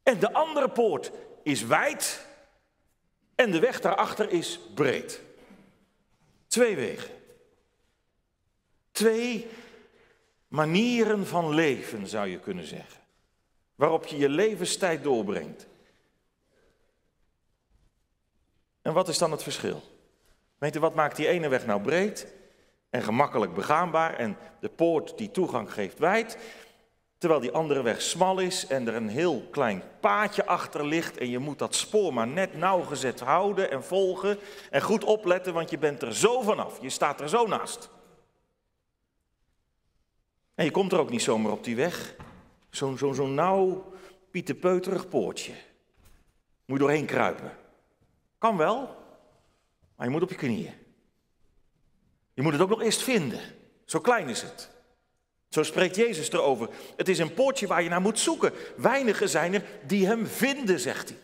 En de andere poort is wijd en de weg daarachter is breed. Twee wegen. Twee manieren van leven zou je kunnen zeggen. Waarop je je levenstijd doorbrengt. En wat is dan het verschil? Weet je, wat maakt die ene weg nou breed en gemakkelijk begaanbaar en de poort die toegang geeft wijd? Terwijl die andere weg smal is en er een heel klein paadje achter ligt en je moet dat spoor maar net nauwgezet houden en volgen en goed opletten, want je bent er zo vanaf, je staat er zo naast. En je komt er ook niet zomaar op die weg. Zo'n zo, zo nauw, pieterpeuterig poortje. Moet je doorheen kruipen. Kan wel, maar je moet op je knieën. Je moet het ook nog eerst vinden. Zo klein is het. Zo spreekt Jezus erover. Het is een poortje waar je naar moet zoeken. Weinigen zijn er die hem vinden, zegt hij.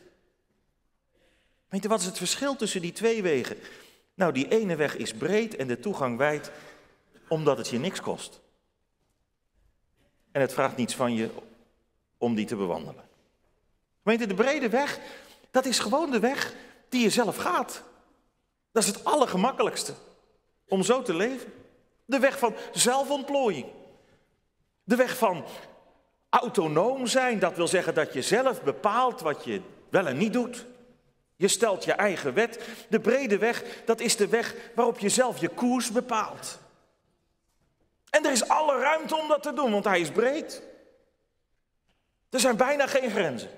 Weet je, wat is het verschil tussen die twee wegen? Nou, die ene weg is breed en de toegang wijd, omdat het je niks kost. En het vraagt niets van je om die te bewandelen. Weet de brede weg, dat is gewoon de weg die je zelf gaat. Dat is het allergemakkelijkste om zo te leven. De weg van zelfontplooiing. De weg van autonoom zijn, dat wil zeggen dat je zelf bepaalt wat je wel en niet doet. Je stelt je eigen wet. De brede weg, dat is de weg waarop je zelf je koers bepaalt. En er is alle ruimte om dat te doen, want hij is breed. Er zijn bijna geen grenzen.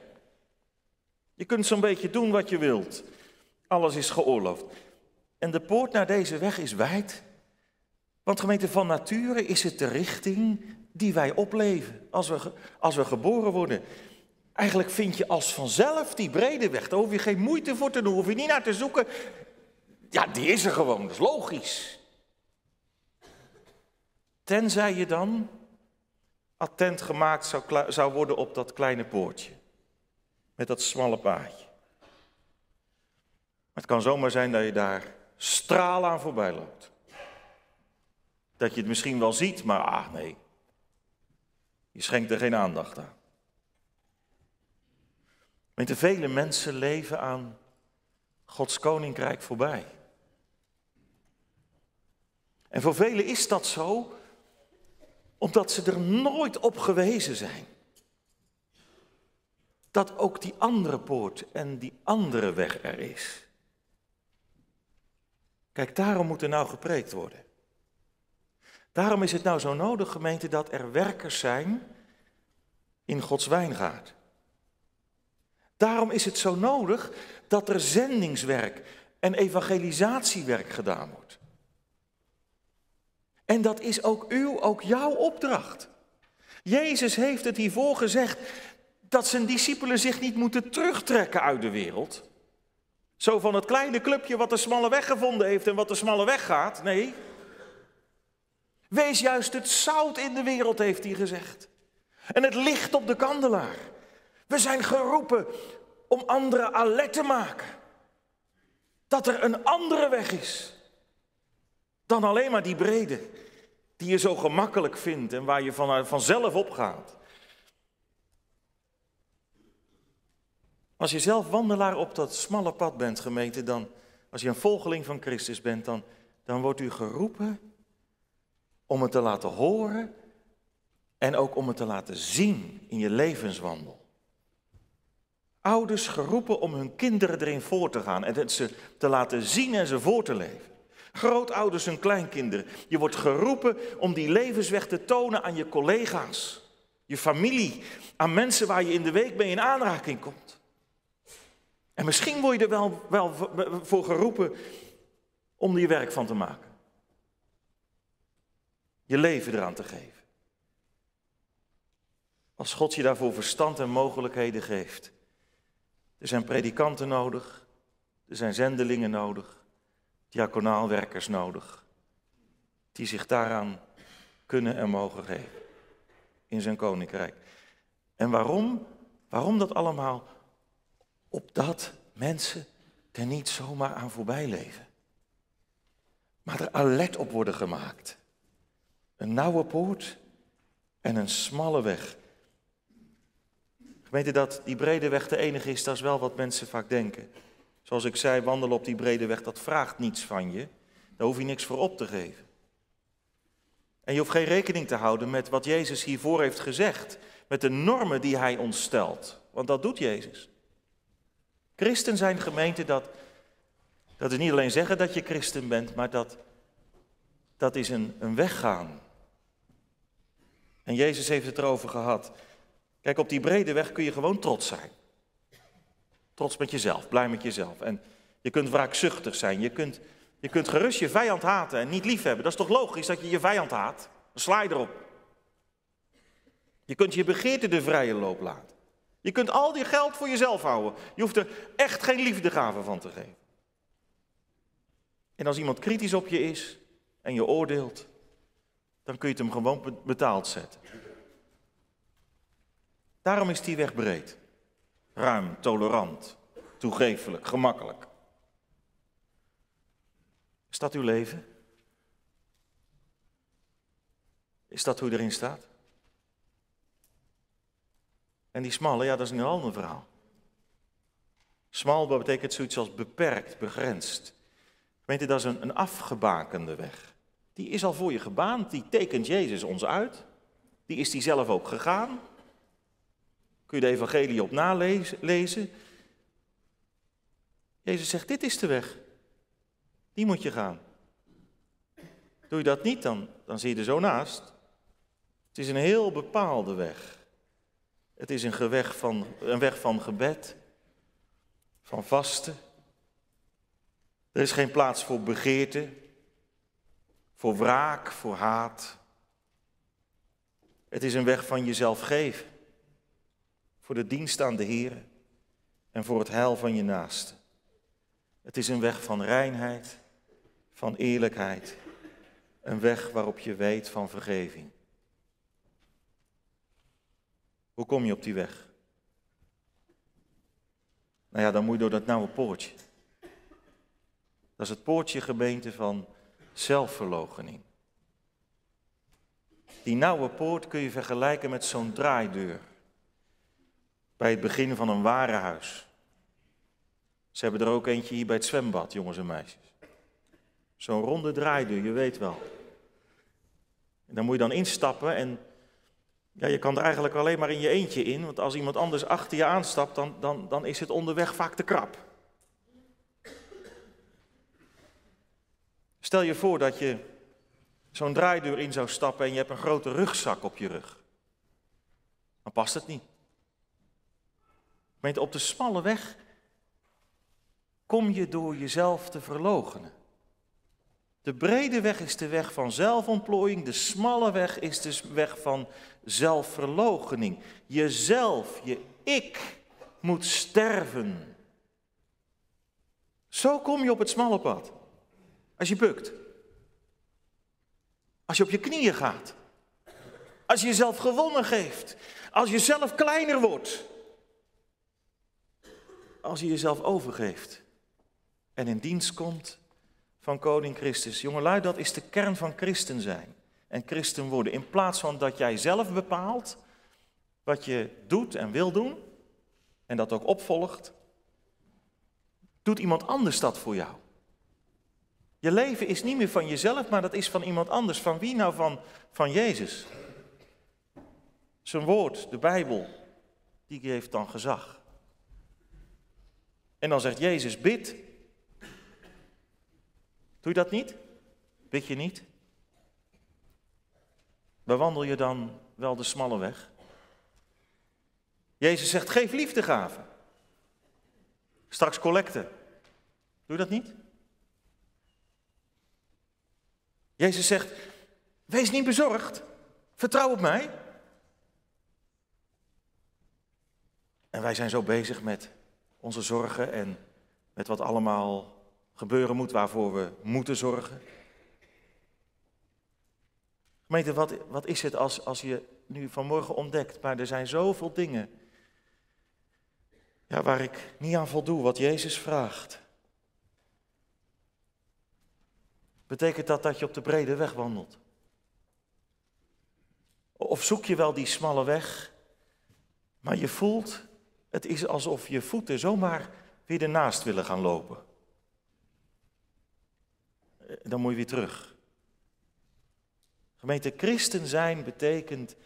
Je kunt zo'n beetje doen wat je wilt. Alles is geoorloofd. En de poort naar deze weg is wijd. Want gemeente van nature is het de richting die wij opleven als we, als we geboren worden. Eigenlijk vind je als vanzelf die brede weg. Daar hoef je geen moeite voor te doen, hoef je niet naar te zoeken. Ja, die is er gewoon, dat is logisch. Tenzij je dan attent gemaakt zou, zou worden op dat kleine poortje. Met dat smalle paadje. Maar het kan zomaar zijn dat je daar straal aan voorbij loopt. Dat je het misschien wel ziet, maar ah nee, je schenkt er geen aandacht aan. Weet je, vele mensen leven aan Gods koninkrijk voorbij. En voor velen is dat zo, omdat ze er nooit op gewezen zijn. dat ook die andere poort en die andere weg er is. Kijk, daarom moet er nou gepreekt worden. Daarom is het nou zo nodig, gemeente, dat er werkers zijn in Gods wijngaard. Daarom is het zo nodig dat er zendingswerk en evangelisatiewerk gedaan wordt. En dat is ook uw, ook jouw opdracht. Jezus heeft het hiervoor gezegd dat zijn discipelen zich niet moeten terugtrekken uit de wereld. Zo van het kleine clubje wat de smalle weg gevonden heeft en wat de smalle weg gaat. Nee. Wees juist het zout in de wereld, heeft hij gezegd. En het licht op de kandelaar. We zijn geroepen om anderen alert te maken. Dat er een andere weg is. Dan alleen maar die brede. Die je zo gemakkelijk vindt en waar je van, vanzelf op gaat. Als je zelf wandelaar op dat smalle pad bent, gemeente, dan, als je een volgeling van Christus bent, dan, dan wordt u geroepen om het te laten horen en ook om het te laten zien in je levenswandel. Ouders geroepen om hun kinderen erin voor te gaan en het ze te laten zien en ze voor te leven. Grootouders hun kleinkinderen. Je wordt geroepen om die levensweg te tonen aan je collega's, je familie, aan mensen waar je in de week mee in aanraking komt. En misschien word je er wel, wel voor geroepen om er je werk van te maken. Je leven eraan te geven. Als God je daarvoor verstand en mogelijkheden geeft. Er zijn predikanten nodig, er zijn zendelingen nodig, diaconaalwerkers nodig, die zich daaraan kunnen en mogen geven in zijn koninkrijk. En waarom? Waarom dat allemaal? Opdat mensen er niet zomaar aan voorbij leven, maar er alert op worden gemaakt. Een nauwe poort en een smalle weg. Gemeente, dat die brede weg de enige is, dat is wel wat mensen vaak denken. Zoals ik zei, wandelen op die brede weg, dat vraagt niets van je. Daar hoef je niks voor op te geven. En je hoeft geen rekening te houden met wat Jezus hiervoor heeft gezegd. Met de normen die hij ons stelt. Want dat doet Jezus. Christen zijn gemeente, dat, dat is niet alleen zeggen dat je christen bent, maar dat, dat is een, een weggaan. En Jezus heeft het erover gehad. Kijk, op die brede weg kun je gewoon trots zijn. Trots met jezelf, blij met jezelf. En je kunt wraakzuchtig zijn. Je kunt, je kunt gerust je vijand haten en niet lief hebben. Dat is toch logisch dat je je vijand haat? Dan sla erop. Je kunt je begeerte de vrije loop laten. Je kunt al die geld voor jezelf houden. Je hoeft er echt geen liefdegave van te geven. En als iemand kritisch op je is en je oordeelt, dan kun je het hem gewoon betaald zetten. Daarom is die weg breed. Ruim, tolerant, toegefelijk, gemakkelijk. Is dat uw leven? Is dat hoe erin staat? En die smalle, ja, dat is een ander verhaal. Smal betekent zoiets als beperkt, begrensd. Weet je, dat is een, een afgebakende weg. Die is al voor je gebaand, die tekent Jezus ons uit. Die is die zelf ook gegaan. Kun je de evangelie op nalezen. Jezus zegt, dit is de weg. Die moet je gaan. Doe je dat niet, dan, dan zie je er zo naast. Het is een heel bepaalde weg. Het is een, weg van, een weg van gebed, van vasten. Er is geen plaats voor begeerte, voor wraak, voor haat. Het is een weg van jezelf geven voor de dienst aan de Heer en voor het heil van je naaste. Het is een weg van reinheid, van eerlijkheid, een weg waarop je weet van vergeving. Hoe kom je op die weg? Nou ja, dan moet je door dat nauwe poortje. Dat is het poortje gemeente van zelfverloochening. Die nauwe poort kun je vergelijken met zo'n draaideur bij het begin van een warenhuis. Ze hebben er ook eentje hier bij het zwembad, jongens en meisjes. Zo'n ronde draaideur, je weet wel. En daar moet je dan instappen en Ja, je kan er eigenlijk alleen maar in je eentje in, want als iemand anders achter je aanstapt, dan, dan, dan is het onderweg vaak te krap. Stel je voor dat je zo'n draaideur in zou stappen en je hebt een grote rugzak op je rug. Dan past het niet. Op de smalle weg kom je door jezelf te verloochenen. De brede weg is de weg van zelfontplooiing, de smalle weg is de weg van zelfverloochening. Jezelf, je ik, moet sterven. Zo kom je op het smalle pad. Als je bukt. Als je op je knieën gaat. Als je jezelf gewonnen geeft. Als je zelf kleiner wordt. Als je jezelf overgeeft. En in dienst komt van koning Christus. Jongelui, dat is de kern van christen zijn. En christen worden. In plaats van dat jij zelf bepaalt wat je doet en wil doen. En dat ook opvolgt. Doet iemand anders dat voor jou. Je leven is niet meer van jezelf, maar dat is van iemand anders. Van wie nou? Van, van Jezus. Zijn woord, de Bijbel, die heeft dan gezag. En dan zegt Jezus, bid. Doe je dat niet? Bid je niet? Bewandel je dan wel de smalle weg? Jezus zegt, geef liefdegaven. Straks collecten. Doe je dat niet? Jezus zegt, wees niet bezorgd, vertrouw op mij. En wij zijn zo bezig met onze zorgen en met wat allemaal gebeuren moet waarvoor we moeten zorgen. Gemeente, wat, wat is het als, als je nu vanmorgen ontdekt, maar er zijn zoveel dingen ja, waar ik niet aan voldoe, wat Jezus vraagt. Betekent dat dat je op de brede weg wandelt? Of zoek je wel die smalle weg, maar je voelt, het is alsof je voeten zomaar weer ernaast willen gaan lopen. Eh, dan moet je weer terug. Gemeente, christen zijn betekent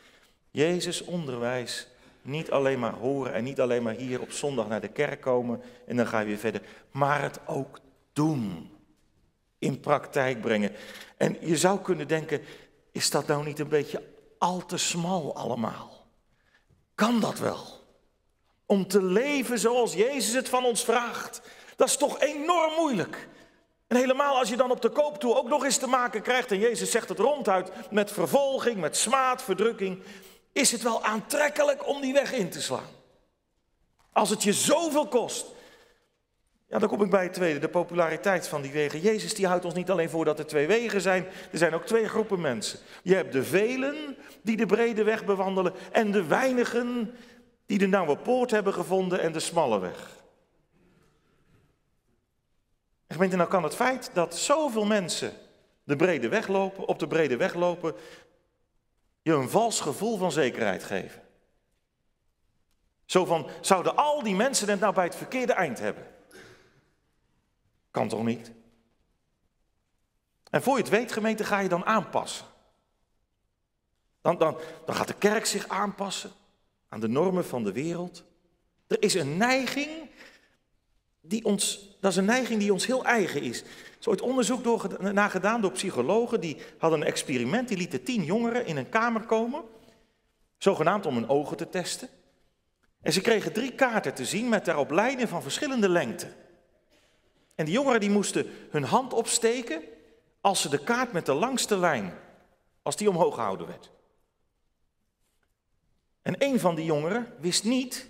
Jezus onderwijs niet alleen maar horen en niet alleen maar hier op zondag naar de kerk komen en dan ga je weer verder, maar het ook doen in praktijk brengen. En je zou kunnen denken, is dat nou niet een beetje al te smal allemaal? Kan dat wel? Om te leven zoals Jezus het van ons vraagt. Dat is toch enorm moeilijk. En helemaal als je dan op de koop toe ook nog eens te maken krijgt, en Jezus zegt het ronduit, met vervolging, met smaad, verdrukking, is het wel aantrekkelijk om die weg in te slaan. Als het je zoveel kost, ja, dan kom ik bij het tweede, de populariteit van die wegen. Jezus die houdt ons niet alleen voor dat er twee wegen zijn, er zijn ook twee groepen mensen. Je hebt de velen die de brede weg bewandelen en de weinigen die de nauwe poort hebben gevonden en de smalle weg. En gemeente, nou kan het feit dat zoveel mensen de brede weg lopen, op de brede weg lopen, je een vals gevoel van zekerheid geven. Zo van, zouden al die mensen het nou bij het verkeerde eind hebben? Kan toch niet? En voor je het weet, gemeente, ga je dan aanpassen. Dan, dan, dan gaat de kerk zich aanpassen aan de normen van de wereld. Er is een neiging die ons, dat is een neiging die ons heel eigen is. Er is ooit onderzoek door, naar gedaan door psychologen, die hadden een experiment, die lieten tien jongeren in een kamer komen, zogenaamd om hun ogen te testen. En ze kregen drie kaarten te zien met daarop lijnen van verschillende lengte. En die jongeren die moesten hun hand opsteken als ze de kaart met de langste lijn, als die omhoog gehouden werd. En een van die jongeren wist niet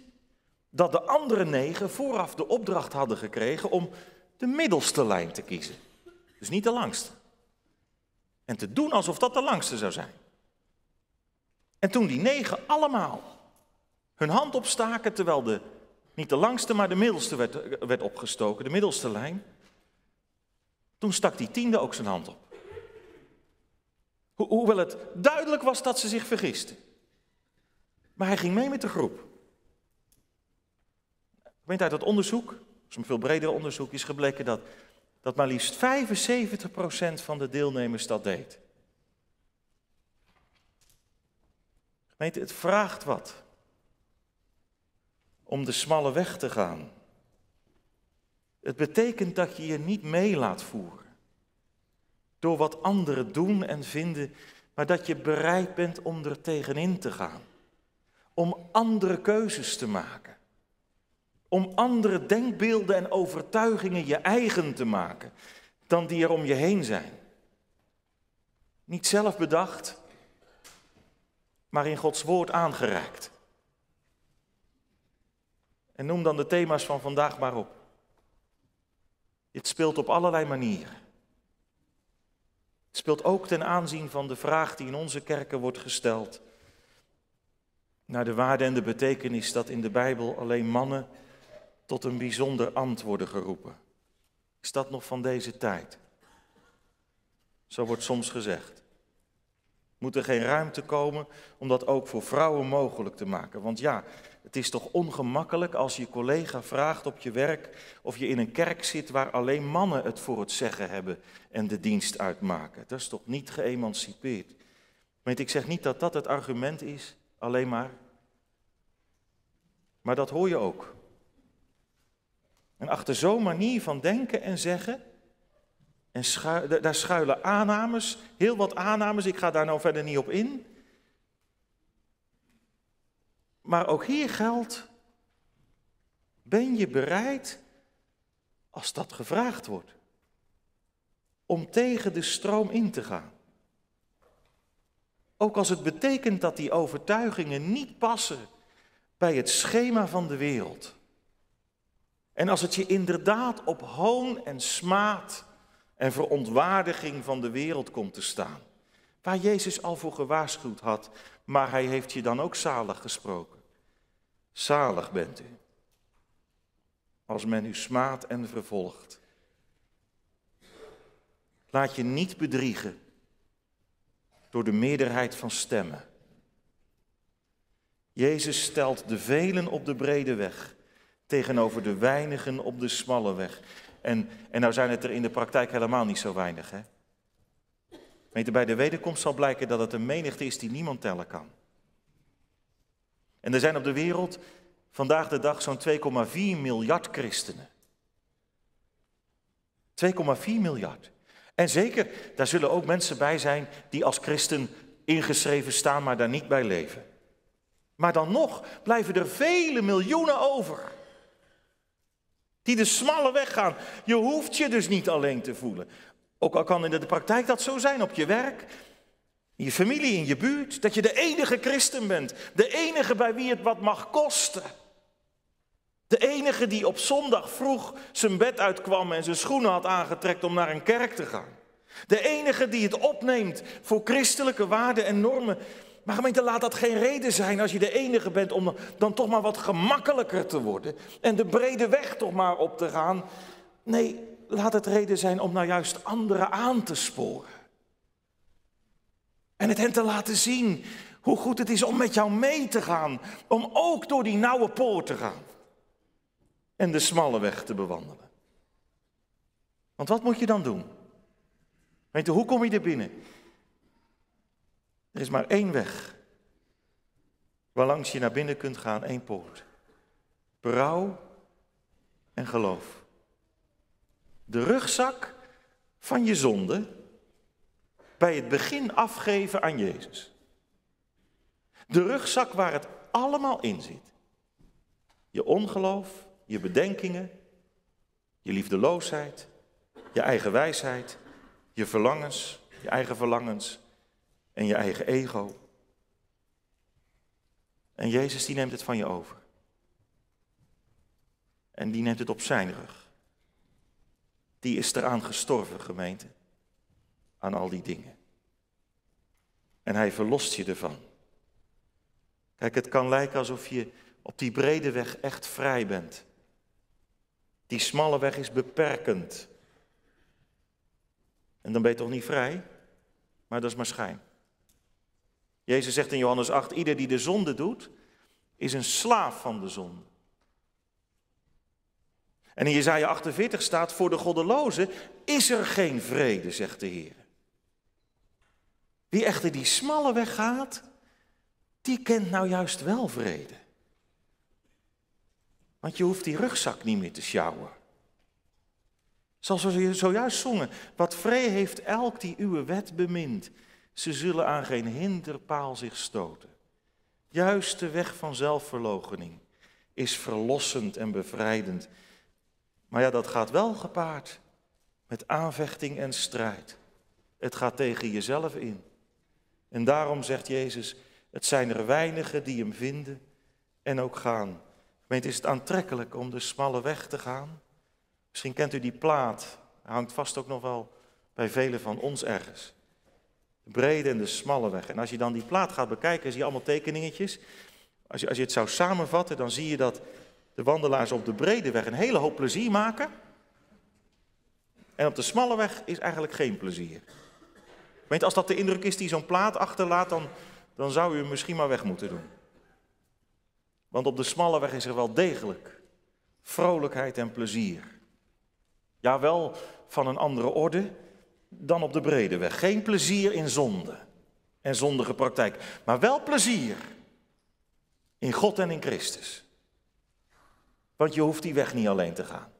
dat de andere negen vooraf de opdracht hadden gekregen om de middelste lijn te kiezen. Dus niet de langste. En te doen alsof dat de langste zou zijn. En toen die negen allemaal hun hand opstaken terwijl de niet de langste, maar de middelste werd, werd opgestoken, de middelste lijn. Toen stak die tiende ook zijn hand op. hoewel het duidelijk was dat ze zich vergisten. Maar hij ging mee met de groep. Weet uit dat onderzoek, is een veel breder onderzoek, is gebleken dat, dat maar liefst 75% van de deelnemers dat deed. Weet het vraagt wat om de smalle weg te gaan. Het betekent dat je je niet mee laat voeren door wat anderen doen en vinden, maar dat je bereid bent om er tegenin te gaan. Om andere keuzes te maken. Om andere denkbeelden en overtuigingen je eigen te maken dan die er om je heen zijn. Niet zelf bedacht, maar in Gods woord aangereikt. En noem dan de thema's van vandaag maar op. Dit speelt op allerlei manieren. Het speelt ook ten aanzien van de vraag die in onze kerken wordt gesteld. Naar de waarde en de betekenis dat in de Bijbel alleen mannen tot een bijzonder ambt worden geroepen. Is dat nog van deze tijd? Zo wordt soms gezegd. Moet er geen ruimte komen om dat ook voor vrouwen mogelijk te maken? Want ja, het is toch ongemakkelijk als je collega vraagt op je werk of je in een kerk zit waar alleen mannen het voor het zeggen hebben en de dienst uitmaken. Dat is toch niet geëmancipeerd? Weet, ik zeg niet dat dat het argument is, alleen maar. Maar dat hoor je ook. En achter zo'n manier van denken en zeggen, en daar schuilen aannames, heel wat aannames, ik ga daar nou verder niet op in. Maar ook hier geldt, ben je bereid, als dat gevraagd wordt, om tegen de stroom in te gaan? Ook als het betekent dat die overtuigingen niet passen bij het schema van de wereld. En als het je inderdaad op hoon en smaad en verontwaardiging van de wereld komt te staan. Waar Jezus al voor gewaarschuwd had, maar hij heeft je dan ook zalig gesproken. Zalig bent u, als men u smaadt en vervolgt. Laat je niet bedriegen door de meerderheid van stemmen. Jezus stelt de velen op de brede weg tegenover de weinigen op de smalle weg. En, en nou zijn het er in de praktijk helemaal niet zo weinig. Hè? Weet bij de wederkomst zal blijken dat het een menigte is die niemand tellen kan. En er zijn op de wereld vandaag de dag zo'n 2,4 miljard christenen. 2,4 miljard. En zeker, daar zullen ook mensen bij zijn die als christen ingeschreven staan, maar daar niet bij leven. Maar dan nog blijven er vele miljoenen over. Die de smalle weg gaan. Je hoeft je dus niet alleen te voelen. Ook al kan in de praktijk dat zo zijn op je werk, in je familie, in je buurt, dat je de enige christen bent. De enige bij wie het wat mag kosten. De enige die op zondag vroeg zijn bed uitkwam en zijn schoenen had aangetrekt om naar een kerk te gaan. De enige die het opneemt voor christelijke waarden en normen. Maar gemeente, laat dat geen reden zijn als je de enige bent om dan toch maar wat gemakkelijker te worden. En de brede weg toch maar op te gaan. Nee, laat het reden zijn om nou juist anderen aan te sporen. En het hen te laten zien hoe goed het is om met jou mee te gaan. Om ook door die nauwe poort te gaan. En de smalle weg te bewandelen. Want wat moet je dan doen? Weet je, hoe kom je er binnen? Er is maar één weg. Waarlangs je naar binnen kunt gaan, één poort. Berouw en geloof. De rugzak van je zonde bij het begin afgeven aan Jezus. De rugzak waar het allemaal in zit. Je ongeloof, je bedenkingen, je liefdeloosheid, je eigen wijsheid, je verlangens, je eigen verlangens en je eigen ego. En Jezus die neemt het van je over. En die neemt het op zijn rug. Die is eraan gestorven, gemeente. Aan al die dingen. En hij verlost je ervan. Kijk, het kan lijken alsof je op die brede weg echt vrij bent. Die smalle weg is beperkend. En dan ben je toch niet vrij? Maar dat is maar schijn. Jezus zegt in Johannes 8, ieder die de zonde doet, is een slaaf van de zonde. En in Jezaja 48 staat, voor de goddeloze is er geen vrede, zegt de Heer. Wie echter die smalle weg gaat, die kent nou juist wel vrede. Want je hoeft die rugzak niet meer te sjouwen. Zoals we zojuist zongen, wat vrede heeft elk die uw wet bemint. Ze zullen aan geen hinderpaal zich stoten. Juist de weg van zelfverloochening is verlossend en bevrijdend. Maar ja, dat gaat wel gepaard met aanvechting en strijd. Het gaat tegen jezelf in. En daarom zegt Jezus, het zijn er weinigen die hem vinden en ook gaan. Gemeente, is het aantrekkelijk om de smalle weg te gaan? Misschien kent u die plaat, hij hangt vast ook nog wel bij velen van ons ergens. De brede en de smalle weg. En als je dan die plaat gaat bekijken, zie je allemaal tekeningetjes. Als je, als je het zou samenvatten, dan zie je dat de wandelaars op de brede weg een hele hoop plezier maken. En op de smalle weg is eigenlijk geen plezier. Weet, als dat de indruk is die zo'n plaat achterlaat, dan, dan zou u hem misschien maar weg moeten doen. Want op de smalle weg is er wel degelijk vrolijkheid en plezier. Ja, wel van een andere orde dan op de brede weg. Geen plezier in zonde en zondige praktijk, maar wel plezier in God en in Christus. Want je hoeft die weg niet alleen te gaan.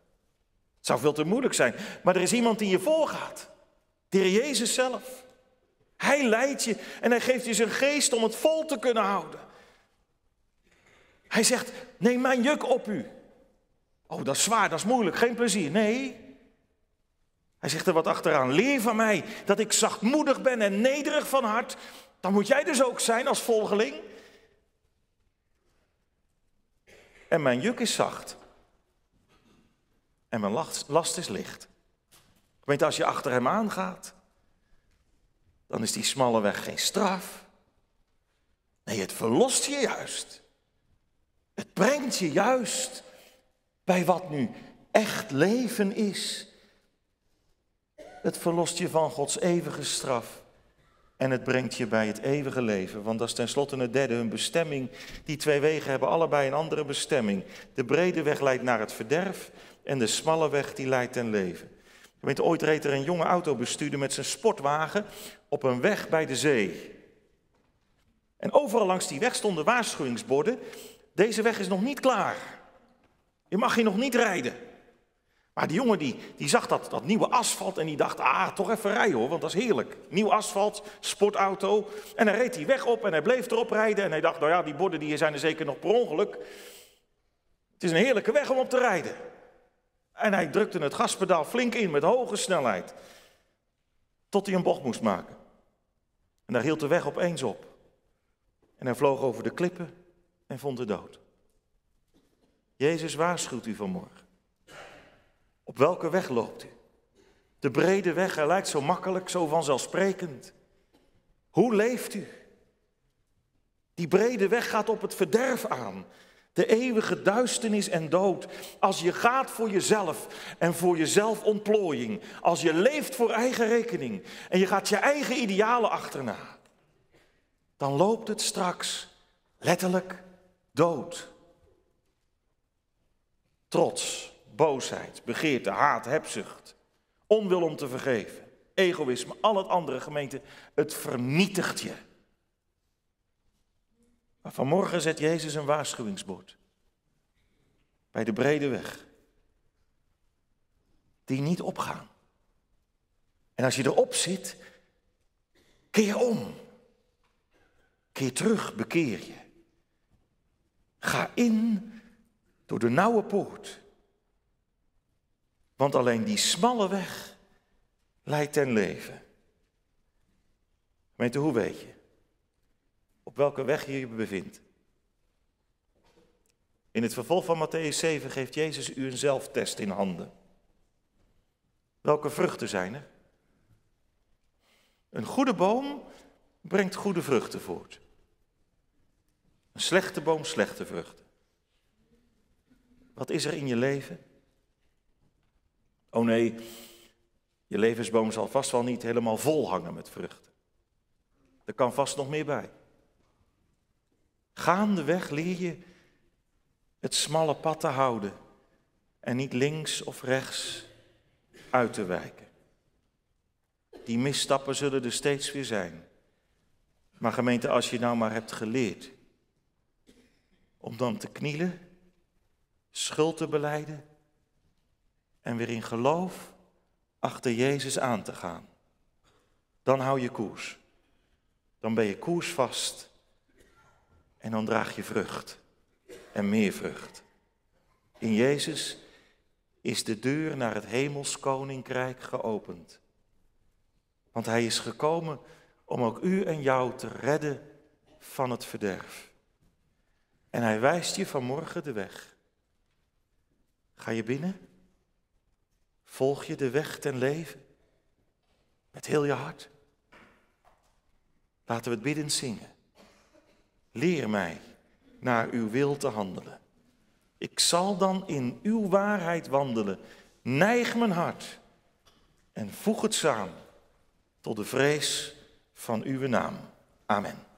Het zou veel te moeilijk zijn, maar er is iemand die je voorgaat. De Heer Jezus zelf. Hij leidt je en hij geeft je zijn geest om het vol te kunnen houden. Hij zegt, neem mijn juk op u. Oh, dat is zwaar, dat is moeilijk, geen plezier. Nee. Hij zegt er wat achteraan, leer van mij dat ik zachtmoedig ben en nederig van hart. Dan moet jij dus ook zijn als volgeling. En mijn juk is zacht. En mijn last is licht. Weet als je achter hem aangaat, dan is die smalle weg geen straf. Nee, het verlost je juist. Het brengt je juist bij wat nu echt leven is. Het verlost je van Gods eeuwige straf. En het brengt je bij het eeuwige leven. Want dat is tenslotte het derde, hun bestemming. Die twee wegen hebben allebei een andere bestemming. De brede weg leidt naar het verderf en de smalle weg die leidt ten leven. Je weet, ooit reed er een jonge autobestuurder met zijn sportwagen op een weg bij de zee. En overal langs die weg stonden waarschuwingsborden. Deze weg is nog niet klaar. Je mag hier nog niet rijden. Maar die jongen die, die zag dat, dat nieuwe asfalt en die dacht, ah, toch even rijden hoor, want dat is heerlijk. Nieuw asfalt, sportauto. En hij reed die weg op en hij bleef erop rijden. En hij dacht, nou ja, die borden die zijn er zeker nog per ongeluk. Het is een heerlijke weg om op te rijden. En hij drukte het gaspedaal flink in met hoge snelheid. Tot hij een bocht moest maken. En daar hield de weg opeens op. En hij vloog over de klippen en vond de dood. Jezus waarschuwt u vanmorgen. Op welke weg loopt u? De brede weg, lijkt zo makkelijk, zo vanzelfsprekend. Hoe leeft u? Die brede weg gaat op het verderf aan. De eeuwige duisternis en dood. Als je gaat voor jezelf en voor je zelfontplooiing. Als je leeft voor eigen rekening en je gaat je eigen idealen achterna. Dan loopt het straks letterlijk dood. Trots, boosheid, begeerte, haat, hebzucht. Onwil om te vergeven. Egoïsme, al het andere gemeente. Het vernietigt je. Maar vanmorgen zet Jezus een waarschuwingsbord. Bij de brede weg. Die niet opgaan. En als je erop zit, keer om. Keer terug, bekeer je. Ga in door de nauwe poort. Want alleen die smalle weg leidt ten leven. Weet hoe weet je? op welke weg je je bevindt. In het vervolg van Matthäus 7 geeft Jezus u een zelftest in handen. Welke vruchten zijn er? Een goede boom brengt goede vruchten voort. Slechte boom slechte vruchten. Wat is er in je leven? Oh nee, je levensboom zal vast wel niet helemaal vol hangen met vruchten. Er kan vast nog meer bij. Gaandeweg leer je het smalle pad te houden en niet links of rechts uit te wijken. Die misstappen zullen er steeds weer zijn. Maar gemeente, als je nou maar hebt geleerd om dan te knielen, schuld te beleiden en weer in geloof achter Jezus aan te gaan, dan hou je koers. Dan ben je koersvast en dan draag je vrucht en meer vrucht. In Jezus is de deur naar het hemelskoninkrijk geopend. Want hij is gekomen om ook u en jou te redden van het verderf. En hij wijst je vanmorgen de weg. Ga je binnen? Volg je de weg ten leven? Met heel je hart. Laten we het bidden zingen. Leer mij naar uw wil te handelen. Ik zal dan in uw waarheid wandelen. Neig mijn hart en voeg het samen tot de vrees van uw naam. Amen.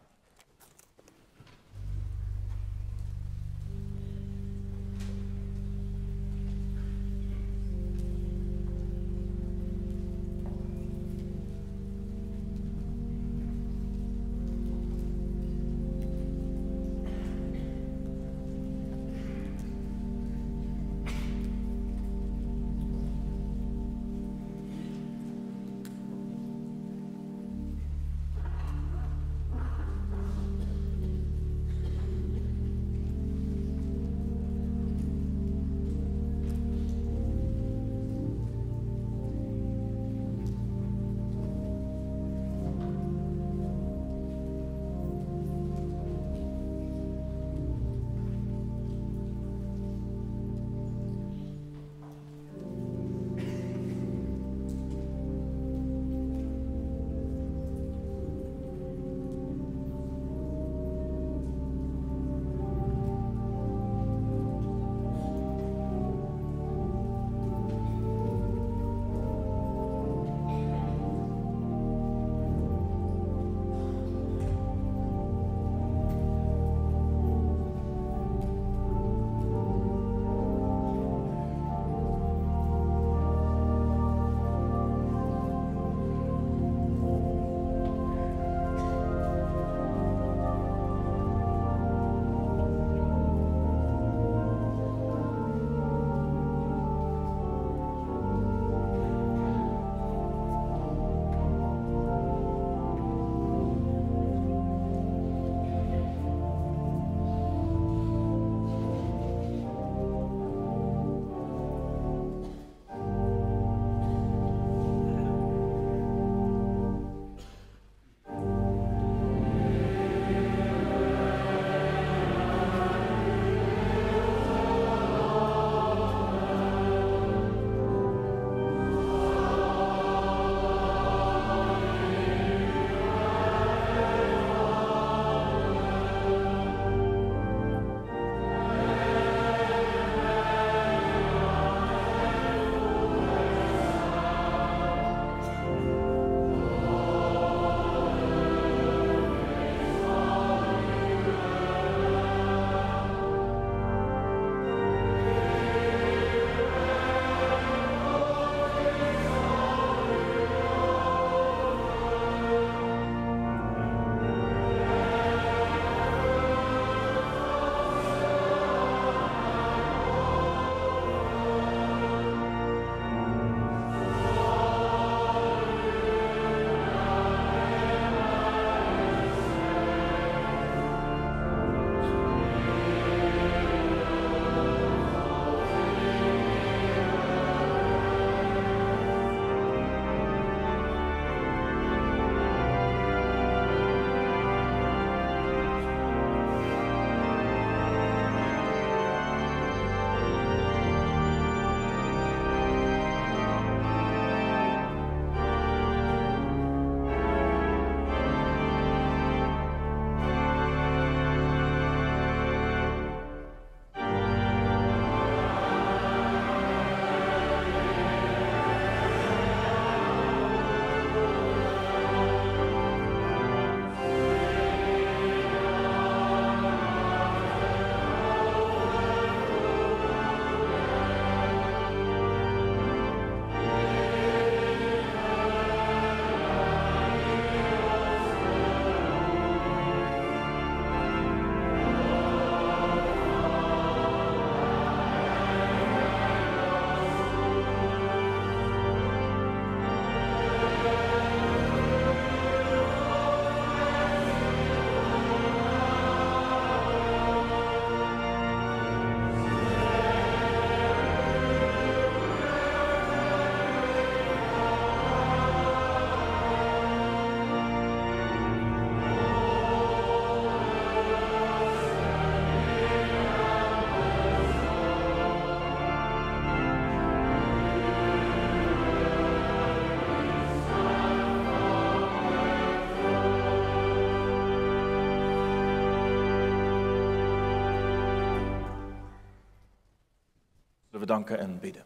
We danken en bidden.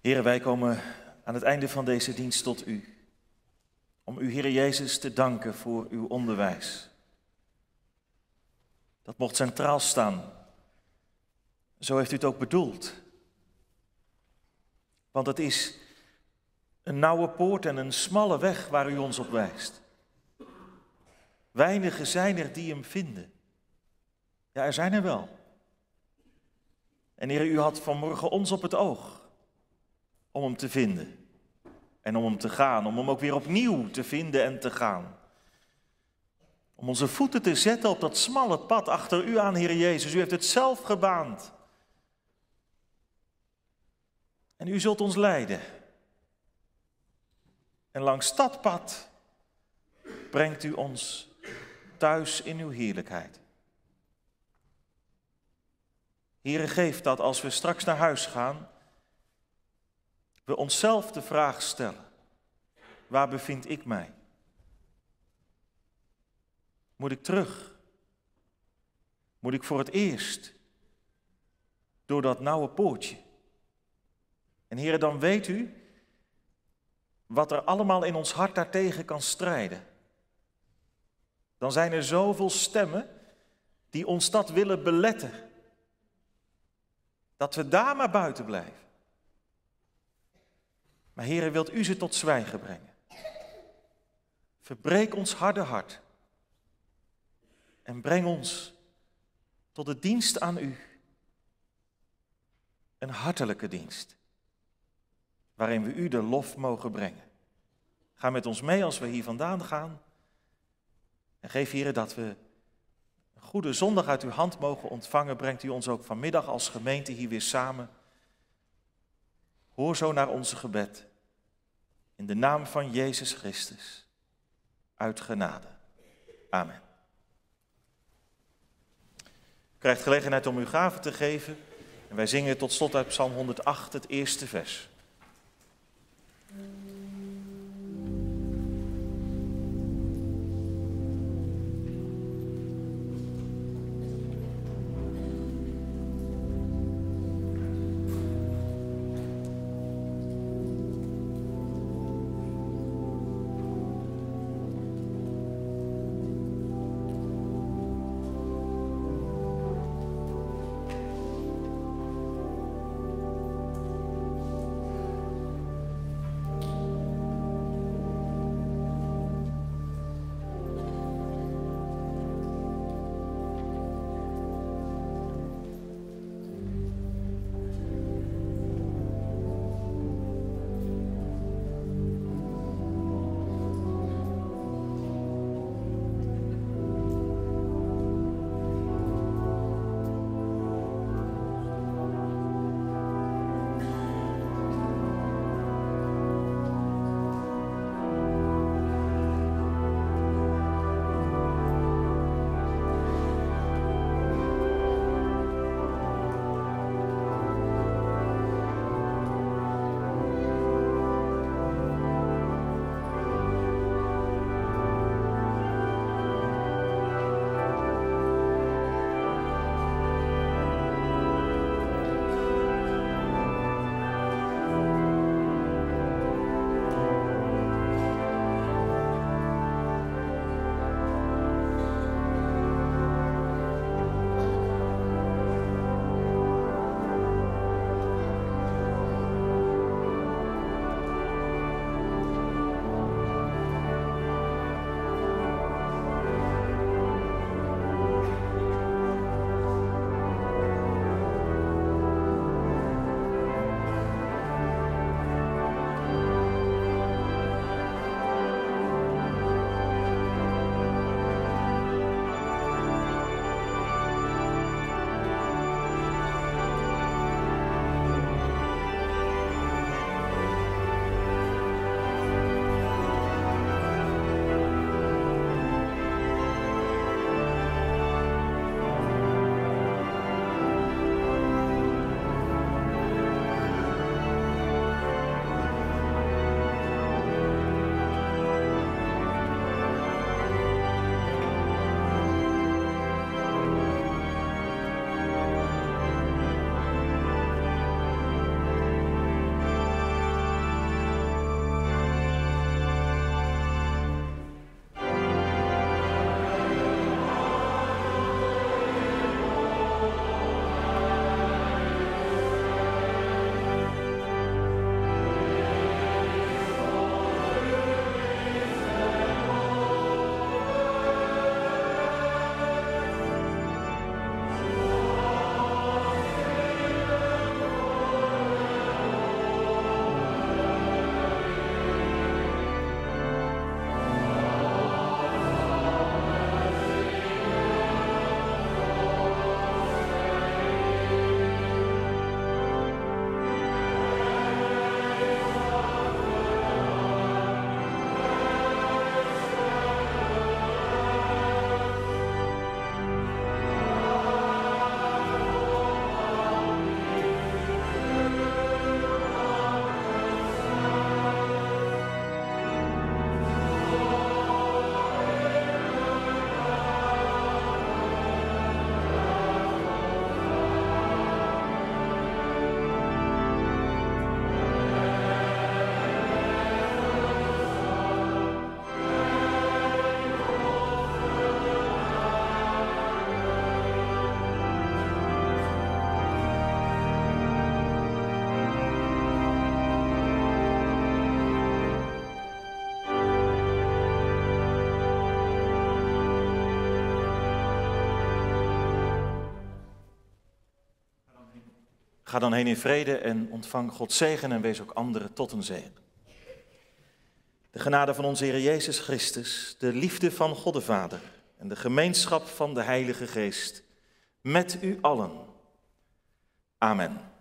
Heren, wij komen aan het einde van deze dienst tot u. Om u, Heer Jezus, te danken voor uw onderwijs. Dat mocht centraal staan. Zo heeft u het ook bedoeld. Want het is een nauwe poort en een smalle weg waar u ons op wijst. Weinigen zijn er die hem vinden. Ja, er zijn er wel. En Heer, u had vanmorgen ons op het oog om hem te vinden. En om hem te gaan, om hem ook weer opnieuw te vinden en te gaan. Om onze voeten te zetten op dat smalle pad achter u aan, Heer Jezus. U heeft het zelf gebaand. En u zult ons leiden. En langs dat pad brengt u ons thuis in uw heerlijkheid. Heere, geef dat als we straks naar huis gaan, we onszelf de vraag stellen, waar bevind ik mij? Moet ik terug? Moet ik voor het eerst door dat nauwe poortje? En heren, dan weet u wat er allemaal in ons hart daartegen kan strijden. Dan zijn er zoveel stemmen die ons dat willen beletten. Dat we daar maar buiten blijven. Maar heren, wilt u ze tot zwijgen brengen? Verbreek ons harde hart en breng ons tot de dienst aan u. Een hartelijke dienst, waarin we u de lof mogen brengen. Ga met ons mee als we hier vandaan gaan. En geef, heren, dat we goede zondag uit uw hand mogen ontvangen. Brengt u ons ook vanmiddag als gemeente hier weer samen. Hoor zo naar onze gebed. In de naam van Jezus Christus. Uit genade. Amen. U krijgt gelegenheid om uw gaven te geven. En wij zingen tot slot uit Psalm 108 het eerste vers. Ga dan heen in vrede en ontvang Gods zegen en wees ook anderen tot een zegen. De genade van onze Heer Jezus Christus, de liefde van God de Vader en de gemeenschap van de Heilige Geest met u allen. Amen.